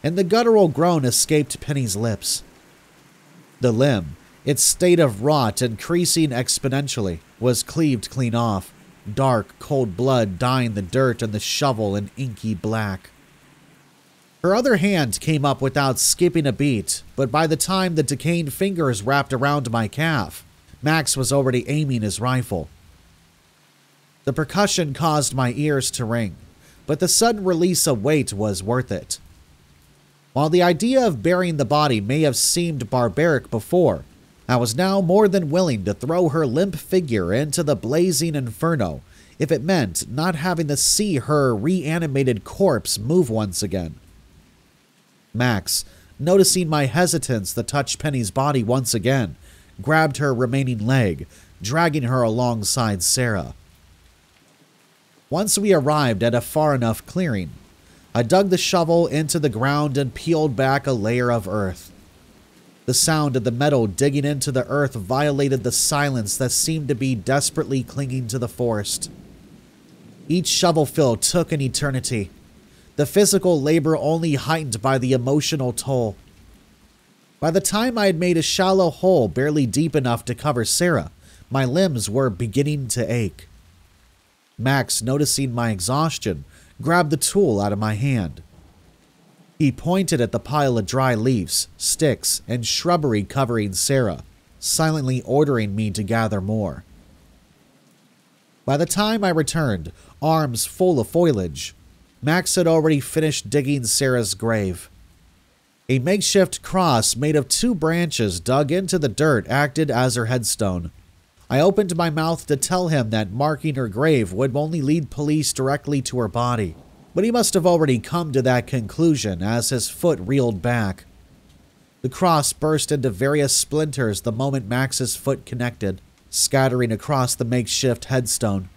and the guttural groan escaped Penny's lips. The limb, its state of rot increasing exponentially, was cleaved clean off, dark, cold blood dyeing the dirt and the shovel an inky black. Her other hand came up without skipping a beat, but by the time the decaying fingers wrapped around my calf, Max was already aiming his rifle. The percussion caused my ears to ring, but the sudden release of weight was worth it. While the idea of burying the body may have seemed barbaric before, I was now more than willing to throw her limp figure into the blazing inferno if it meant not having to see her reanimated corpse move once again. Max, noticing my hesitance to touch Penny's body once again, grabbed her remaining leg, dragging her alongside Sarah. Once we arrived at a far enough clearing, I dug the shovel into the ground and peeled back a layer of earth. The sound of the metal digging into the earth violated the silence that seemed to be desperately clinging to the forest. Each shovelful took an eternity, the physical labor only heightened by the emotional toll. By the time I had made a shallow hole barely deep enough to cover Sarah, my limbs were beginning to ache. Max, noticing my exhaustion, grabbed the tool out of my hand. He pointed at the pile of dry leaves, sticks, and shrubbery covering Sarah, silently ordering me to gather more. By the time I returned, arms full of foliage, Max had already finished digging Sarah's grave. A makeshift cross made of two branches dug into the dirt acted as her headstone, I opened my mouth to tell him that marking her grave would only lead police directly to her body, but he must have already come to that conclusion as his foot reeled back. The cross burst into various splinters the moment Max's foot connected, scattering across the makeshift headstone.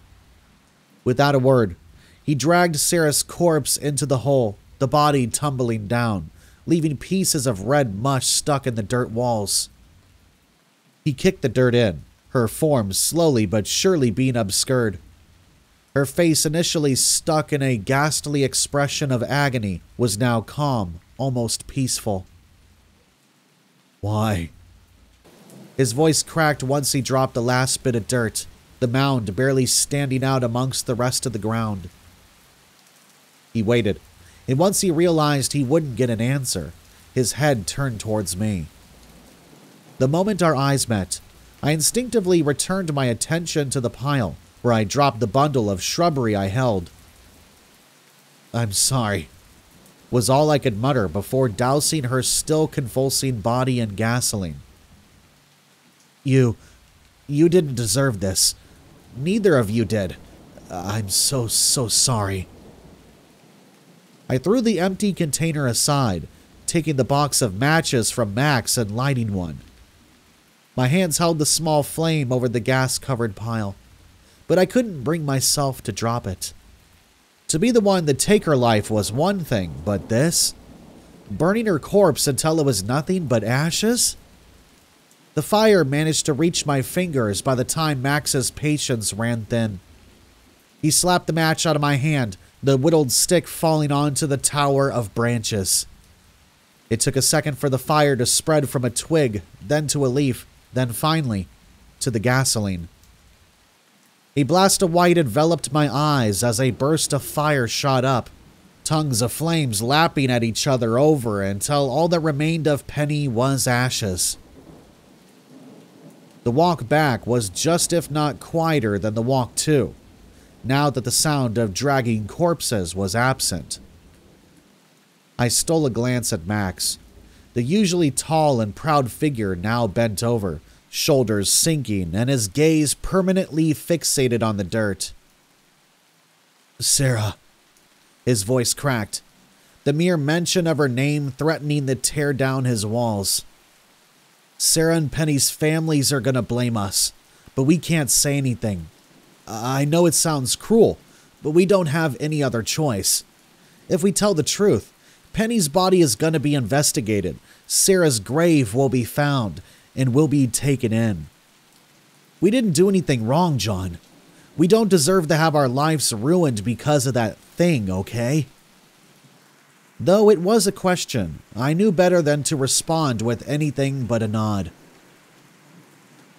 Without a word, he dragged Sarah's corpse into the hole, the body tumbling down, leaving pieces of red mush stuck in the dirt walls. He kicked the dirt in, her form slowly but surely being obscured. Her face, initially stuck in a ghastly expression of agony, was now calm, almost peaceful. Why? His voice cracked once he dropped the last bit of dirt, the mound barely standing out amongst the rest of the ground. He waited, and once he realized he wouldn't get an answer, his head turned towards me. The moment our eyes met, I instinctively returned my attention to the pile, where I dropped the bundle of shrubbery I held. I'm sorry, was all I could mutter before dousing her still convulsing body in gasoline. You. you didn't deserve this. Neither of you did. I'm so, so sorry. I threw the empty container aside, taking the box of matches from Max and lighting one. My hands held the small flame over the gas covered pile, but I couldn't bring myself to drop it. To be the one to take her life was one thing, but this? Burning her corpse until it was nothing but ashes? The fire managed to reach my fingers by the time Max's patience ran thin. He slapped the match out of my hand, the whittled stick falling onto the tower of branches. It took a second for the fire to spread from a twig, then to a leaf, then finally, to the gasoline. A blast of white enveloped my eyes as a burst of fire shot up, tongues of flames lapping at each other over until all that remained of Penny was ashes. The walk back was just if not quieter than the walk to, now that the sound of dragging corpses was absent. I stole a glance at Max, the usually tall and proud figure now bent over, shoulders sinking, and his gaze permanently fixated on the dirt. Sarah. His voice cracked, the mere mention of her name threatening to tear down his walls. Sarah and Penny's families are going to blame us, but we can't say anything. I know it sounds cruel, but we don't have any other choice. If we tell the truth, Penny's body is going to be investigated, Sarah's grave will be found, and will be taken in. We didn't do anything wrong, John. We don't deserve to have our lives ruined because of that thing, okay? Though it was a question, I knew better than to respond with anything but a nod.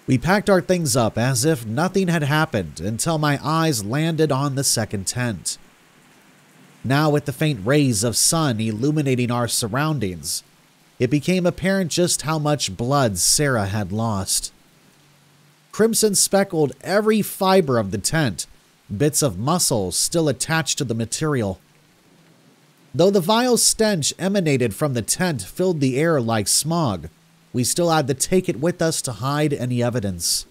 We packed our things up as if nothing had happened until my eyes landed on the second tent. Now, with the faint rays of sun illuminating our surroundings, it became apparent just how much blood Sarah had lost. Crimson speckled every fiber of the tent, bits of muscle still attached to the material. Though the vile stench emanated from the tent filled the air like smog, we still had to take it with us to hide any evidence.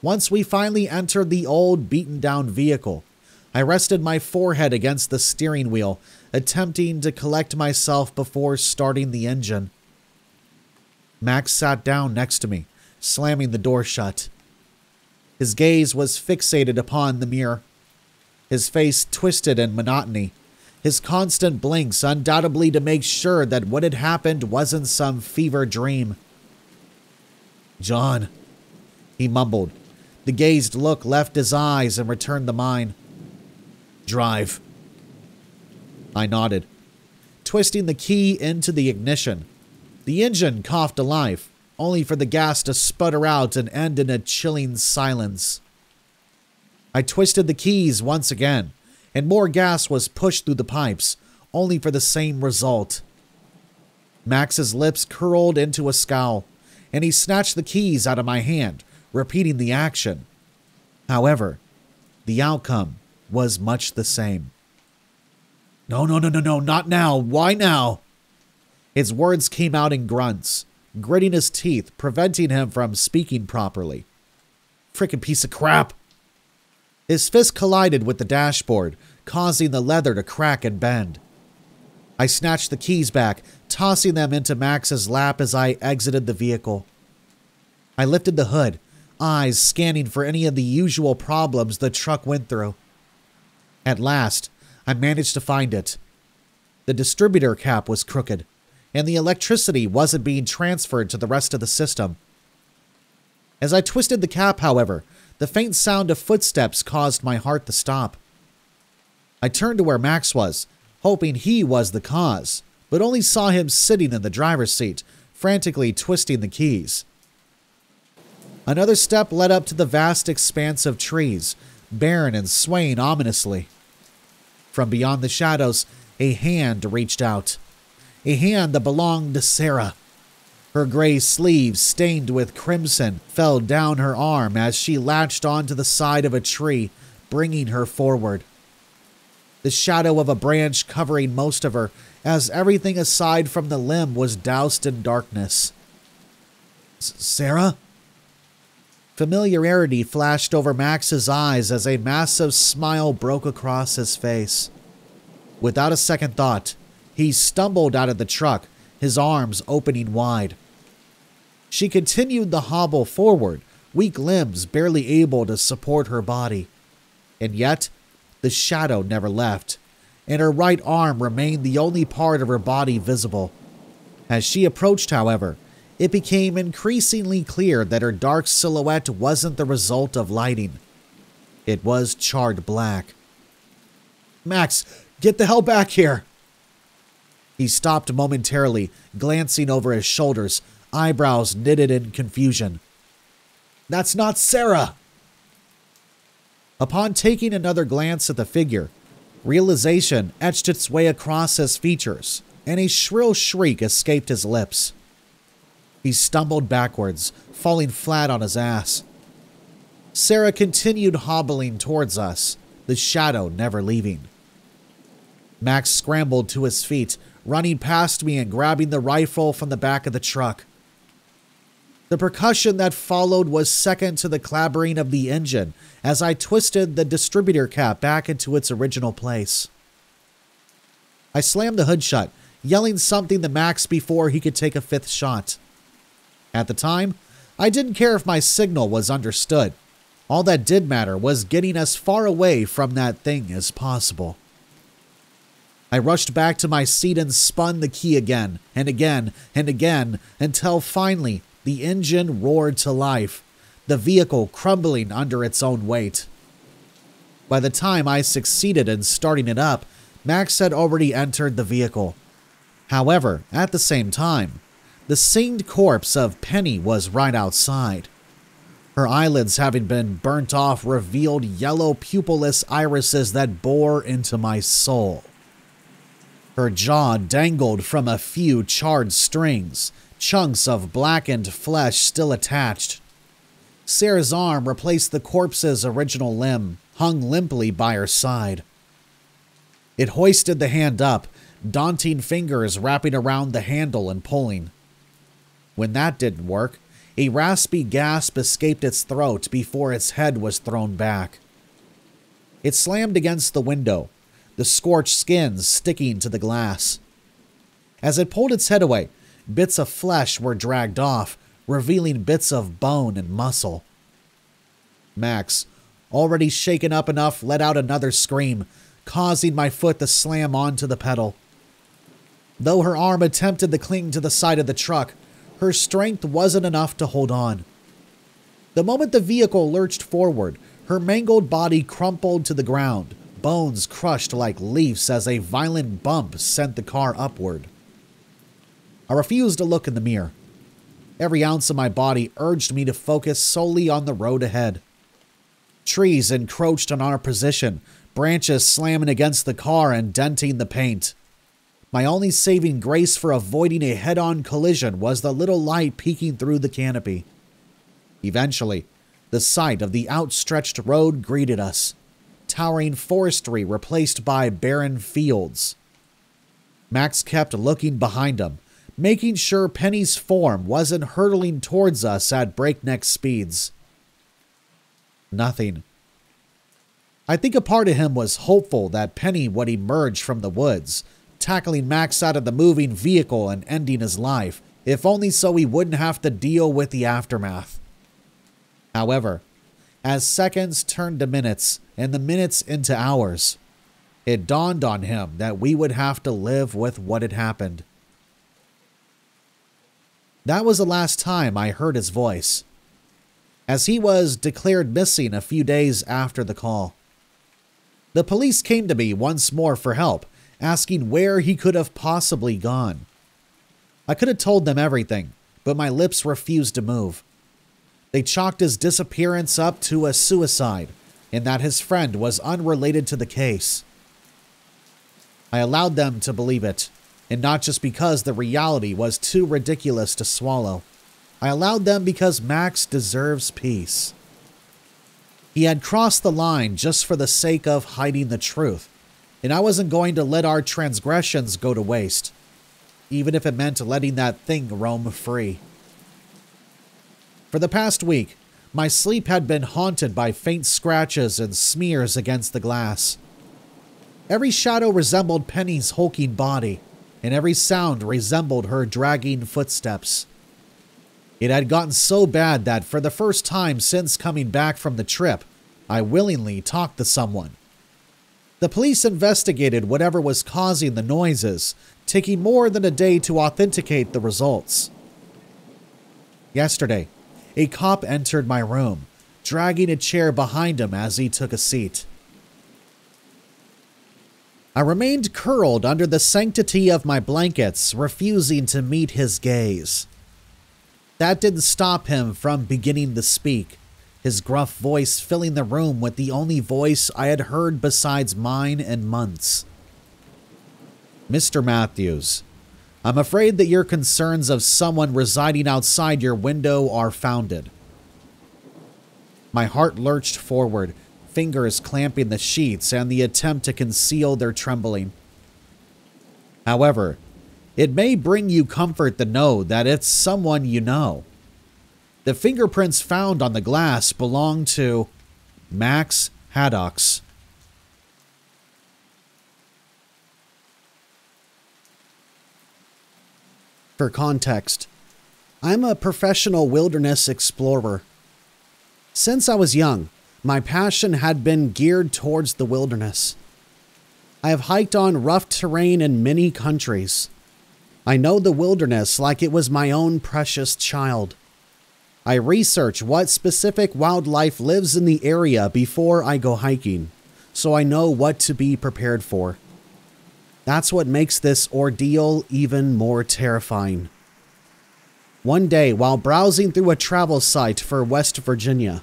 Once we finally entered the old, beaten down vehicle, I rested my forehead against the steering wheel, attempting to collect myself before starting the engine. Max sat down next to me, slamming the door shut. His gaze was fixated upon the mirror, his face twisted in monotony, his constant blinks undoubtedly to make sure that what had happened wasn't some fever dream. John, he mumbled. The gazed look left his eyes and returned to mine. Drive. I nodded, twisting the key into the ignition. The engine coughed to life, only for the gas to sputter out and end in a chilling silence. I twisted the keys once again, and more gas was pushed through the pipes, only for the same result. Max's lips curled into a scowl, and he snatched the keys out of my hand, repeating the action. However, the outcome was much the same. No, no, no, no, no, not now. Why now? His words came out in grunts, gritting his teeth, preventing him from speaking properly. Frickin' piece of crap. His fist collided with the dashboard, causing the leather to crack and bend. I snatched the keys back, tossing them into Max's lap as I exited the vehicle. I lifted the hood, eyes scanning for any of the usual problems the truck went through. At last, I managed to find it. The distributor cap was crooked, and the electricity wasn't being transferred to the rest of the system. As I twisted the cap, however, the faint sound of footsteps caused my heart to stop. I turned to where Max was, hoping he was the cause, but only saw him sitting in the driver's seat, frantically twisting the keys. Another step led up to the vast expanse of trees, barren and swaying ominously. From beyond the shadows, a hand reached out. A hand that belonged to Sarah. Her gray sleeves, stained with crimson, fell down her arm as she latched onto the side of a tree, bringing her forward. The shadow of a branch covering most of her, as everything aside from the limb was doused in darkness. Sarah? Familiarity flashed over Max's eyes as a massive smile broke across his face. Without a second thought, he stumbled out of the truck, his arms opening wide. She continued the hobble forward, weak limbs barely able to support her body. And yet, the shadow never left, and her right arm remained the only part of her body visible. As she approached, however, it became increasingly clear that her dark silhouette wasn't the result of lighting. It was charred black. Max, get the hell back here! He stopped momentarily, glancing over his shoulders, eyebrows knitted in confusion. That's not Sarah! Upon taking another glance at the figure, realization etched its way across his features, and a shrill shriek escaped his lips. He stumbled backwards, falling flat on his ass. Sarah continued hobbling towards us, the shadow never leaving. Max scrambled to his feet, running past me and grabbing the rifle from the back of the truck. The percussion that followed was second to the clabbering of the engine as I twisted the distributor cap back into its original place. I slammed the hood shut, yelling something to Max before he could take a fifth shot. At the time, I didn't care if my signal was understood. All that did matter was getting as far away from that thing as possible. I rushed back to my seat and spun the key again and again and again until finally the engine roared to life, the vehicle crumbling under its own weight. By the time I succeeded in starting it up, Max had already entered the vehicle. However, at the same time, the singed corpse of Penny was right outside. Her eyelids having been burnt off revealed yellow pupilless irises that bore into my soul. Her jaw dangled from a few charred strings, chunks of blackened flesh still attached. Sarah's arm replaced the corpse's original limb, hung limply by her side. It hoisted the hand up, daunting fingers wrapping around the handle and pulling. When that didn't work, a raspy gasp escaped its throat before its head was thrown back. It slammed against the window, the scorched skins sticking to the glass. As it pulled its head away, bits of flesh were dragged off, revealing bits of bone and muscle. Max, already shaken up enough, let out another scream, causing my foot to slam onto the pedal. Though her arm attempted to cling to the side of the truck, her strength wasn't enough to hold on. The moment the vehicle lurched forward, her mangled body crumpled to the ground, bones crushed like leaves as a violent bump sent the car upward. I refused to look in the mirror. Every ounce of my body urged me to focus solely on the road ahead. Trees encroached on our position, branches slamming against the car and denting the paint. My only saving grace for avoiding a head on collision was the little light peeking through the canopy. Eventually, the sight of the outstretched road greeted us towering forestry replaced by barren fields. Max kept looking behind him, making sure Penny's form wasn't hurtling towards us at breakneck speeds. Nothing. I think a part of him was hopeful that Penny would emerge from the woods, tackling Max out of the moving vehicle and ending his life, if only so he wouldn't have to deal with the aftermath. However, as seconds turned to minutes and the minutes into hours, it dawned on him that we would have to live with what had happened. That was the last time I heard his voice, as he was declared missing a few days after the call. The police came to me once more for help, asking where he could have possibly gone. I could have told them everything, but my lips refused to move. They chalked his disappearance up to a suicide, and that his friend was unrelated to the case. I allowed them to believe it, and not just because the reality was too ridiculous to swallow. I allowed them because Max deserves peace. He had crossed the line just for the sake of hiding the truth, and I wasn't going to let our transgressions go to waste, even if it meant letting that thing roam free. For the past week, my sleep had been haunted by faint scratches and smears against the glass. Every shadow resembled Penny's hulking body, and every sound resembled her dragging footsteps. It had gotten so bad that for the first time since coming back from the trip, I willingly talked to someone. The police investigated whatever was causing the noises, taking more than a day to authenticate the results. Yesterday, a cop entered my room, dragging a chair behind him as he took a seat. I remained curled under the sanctity of my blankets, refusing to meet his gaze. That didn't stop him from beginning to speak, his gruff voice filling the room with the only voice I had heard besides mine in months. Mr. Matthews, I'm afraid that your concerns of someone residing outside your window are founded. My heart lurched forward, fingers clamping the sheets and the attempt to conceal their trembling. However, it may bring you comfort to know that it's someone you know. The fingerprints found on the glass belong to Max Haddocks. For context, I'm a professional wilderness explorer. Since I was young, my passion had been geared towards the wilderness. I have hiked on rough terrain in many countries. I know the wilderness like it was my own precious child. I research what specific wildlife lives in the area before I go hiking, so I know what to be prepared for. That's what makes this ordeal even more terrifying. One day, while browsing through a travel site for West Virginia,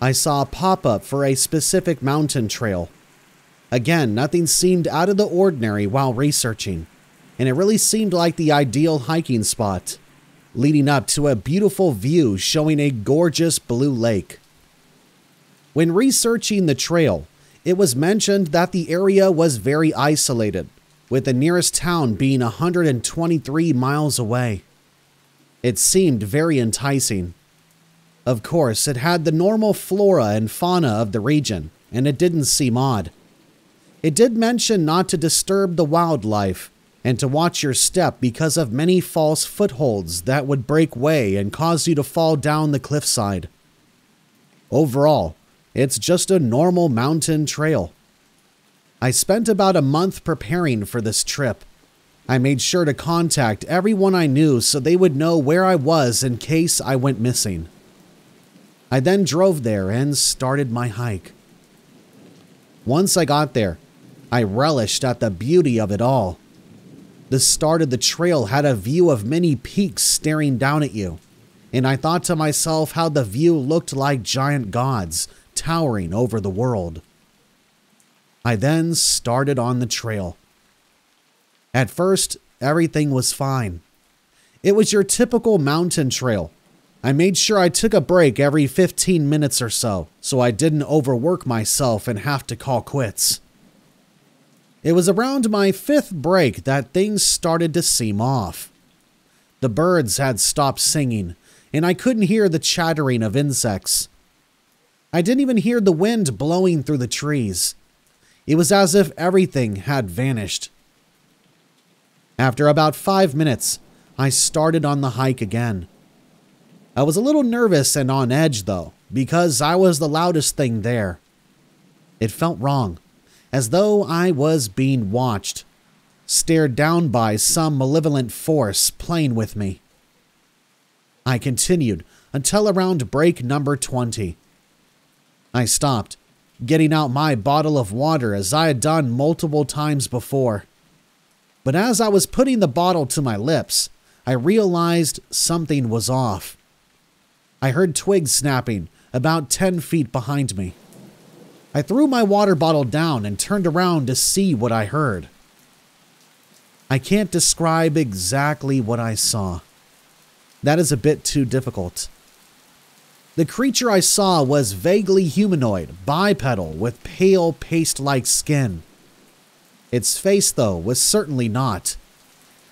I saw a pop up for a specific mountain trail. Again, nothing seemed out of the ordinary while researching, and it really seemed like the ideal hiking spot, leading up to a beautiful view showing a gorgeous blue lake. When researching the trail, it was mentioned that the area was very isolated, with the nearest town being 123 miles away. It seemed very enticing of course, it had the normal flora and fauna of the region, and it didn't seem odd. It did mention not to disturb the wildlife and to watch your step because of many false footholds that would break way and cause you to fall down the cliffside. Overall, it's just a normal mountain trail. I spent about a month preparing for this trip. I made sure to contact everyone I knew so they would know where I was in case I went missing. I then drove there and started my hike. Once I got there, I relished at the beauty of it all. The start of the trail had a view of many peaks staring down at you, and I thought to myself how the view looked like giant gods towering over the world. I then started on the trail. At first, everything was fine. It was your typical mountain trail I made sure I took a break every 15 minutes or so, so I didn't overwork myself and have to call quits. It was around my fifth break that things started to seem off. The birds had stopped singing, and I couldn't hear the chattering of insects. I didn't even hear the wind blowing through the trees. It was as if everything had vanished. After about five minutes, I started on the hike again. I was a little nervous and on edge, though, because I was the loudest thing there. It felt wrong, as though I was being watched, stared down by some malevolent force playing with me. I continued until around break number 20. I stopped, getting out my bottle of water as I had done multiple times before. But as I was putting the bottle to my lips, I realized something was off. I heard twigs snapping about 10 feet behind me. I threw my water bottle down and turned around to see what I heard. I can't describe exactly what I saw. That is a bit too difficult. The creature I saw was vaguely humanoid, bipedal, with pale paste like skin. Its face, though, was certainly not.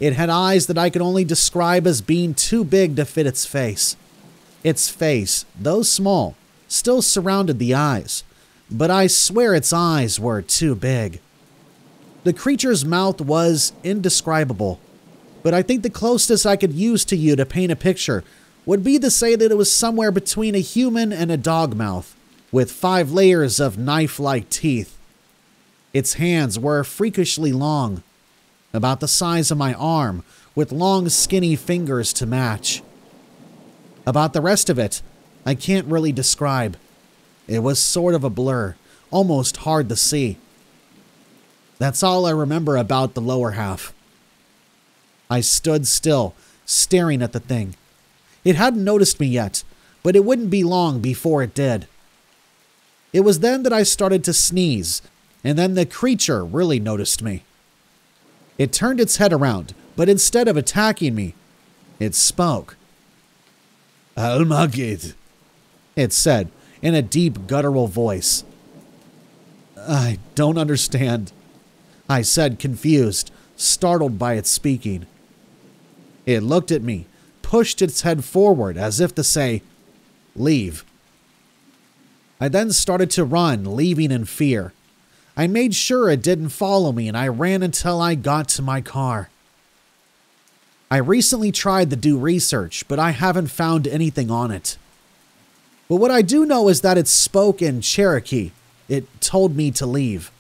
It had eyes that I could only describe as being too big to fit its face. Its face, though small, still surrounded the eyes, but I swear its eyes were too big. The creature's mouth was indescribable, but I think the closest I could use to you to paint a picture would be to say that it was somewhere between a human and a dog mouth, with five layers of knife like teeth. Its hands were freakishly long, about the size of my arm, with long, skinny fingers to match. About the rest of it, I can't really describe. It was sort of a blur, almost hard to see. That's all I remember about the lower half. I stood still, staring at the thing. It hadn't noticed me yet, but it wouldn't be long before it did. It was then that I started to sneeze, and then the creature really noticed me. It turned its head around, but instead of attacking me, it spoke. Almagid, it said in a deep guttural voice. I don't understand, I said, confused, startled by its speaking. It looked at me, pushed its head forward as if to say, Leave. I then started to run, leaving in fear. I made sure it didn't follow me and I ran until I got to my car. I recently tried to do research, but I haven't found anything on it. But what I do know is that it spoke in Cherokee. It told me to leave.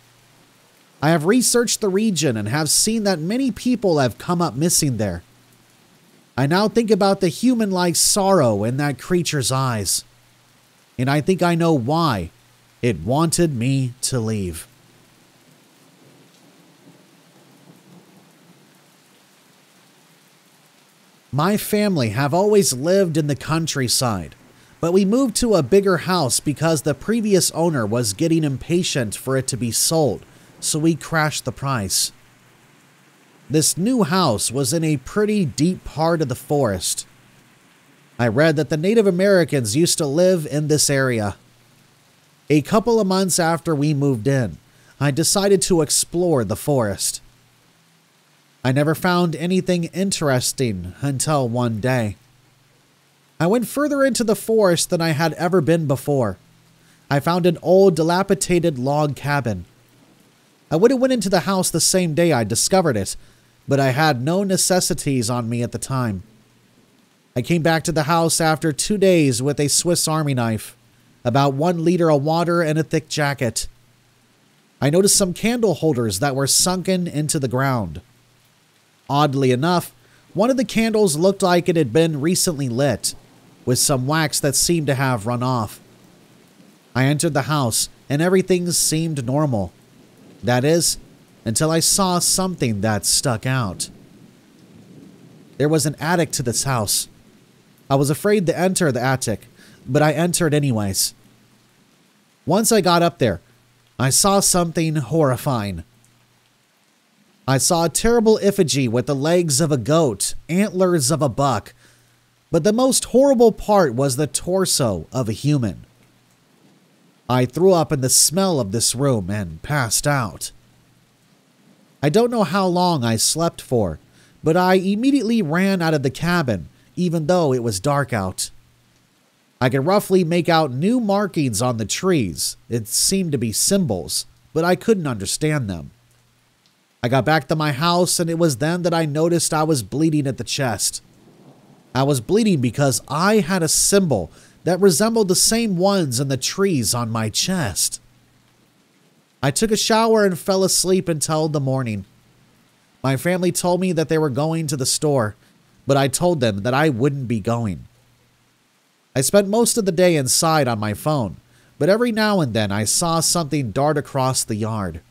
I have researched the region and have seen that many people have come up missing there. I now think about the human like sorrow in that creature's eyes. And I think I know why it wanted me to leave. My family have always lived in the countryside, but we moved to a bigger house because the previous owner was getting impatient for it to be sold, so we crashed the price. This new house was in a pretty deep part of the forest. I read that the Native Americans used to live in this area. A couple of months after we moved in, I decided to explore the forest. I never found anything interesting until one day. I went further into the forest than I had ever been before. I found an old, dilapidated log cabin. I would have went into the house the same day I discovered it, but I had no necessities on me at the time. I came back to the house after two days with a Swiss Army knife, about one liter of water, and a thick jacket. I noticed some candle holders that were sunken into the ground. Oddly enough, one of the candles looked like it had been recently lit, with some wax that seemed to have run off. I entered the house, and everything seemed normal. That is, until I saw something that stuck out. There was an attic to this house. I was afraid to enter the attic, but I entered anyways. Once I got up there, I saw something horrifying. I saw a terrible effigy with the legs of a goat, antlers of a buck, but the most horrible part was the torso of a human. I threw up in the smell of this room and passed out. I don't know how long I slept for, but I immediately ran out of the cabin, even though it was dark out. I could roughly make out new markings on the trees. It seemed to be symbols, but I couldn't understand them. I got back to my house, and it was then that I noticed I was bleeding at the chest. I was bleeding because I had a symbol that resembled the same ones in the trees on my chest. I took a shower and fell asleep until the morning. My family told me that they were going to the store, but I told them that I wouldn't be going. I spent most of the day inside on my phone, but every now and then I saw something dart across the yard.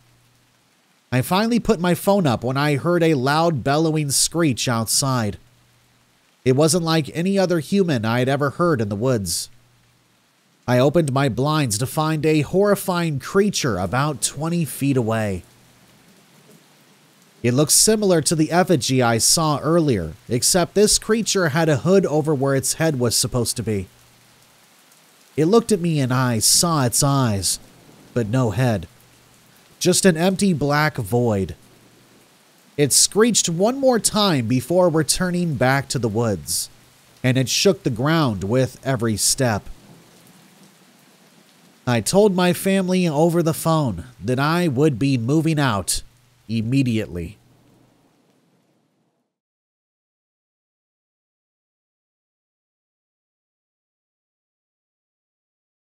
I finally put my phone up when I heard a loud bellowing screech outside. It wasn't like any other human I had ever heard in the woods. I opened my blinds to find a horrifying creature about 20 feet away. It looked similar to the effigy I saw earlier, except this creature had a hood over where its head was supposed to be. It looked at me and I saw its eyes, but no head. Just an empty black void. It screeched one more time before returning back to the woods, and it shook the ground with every step. I told my family over the phone that I would be moving out immediately.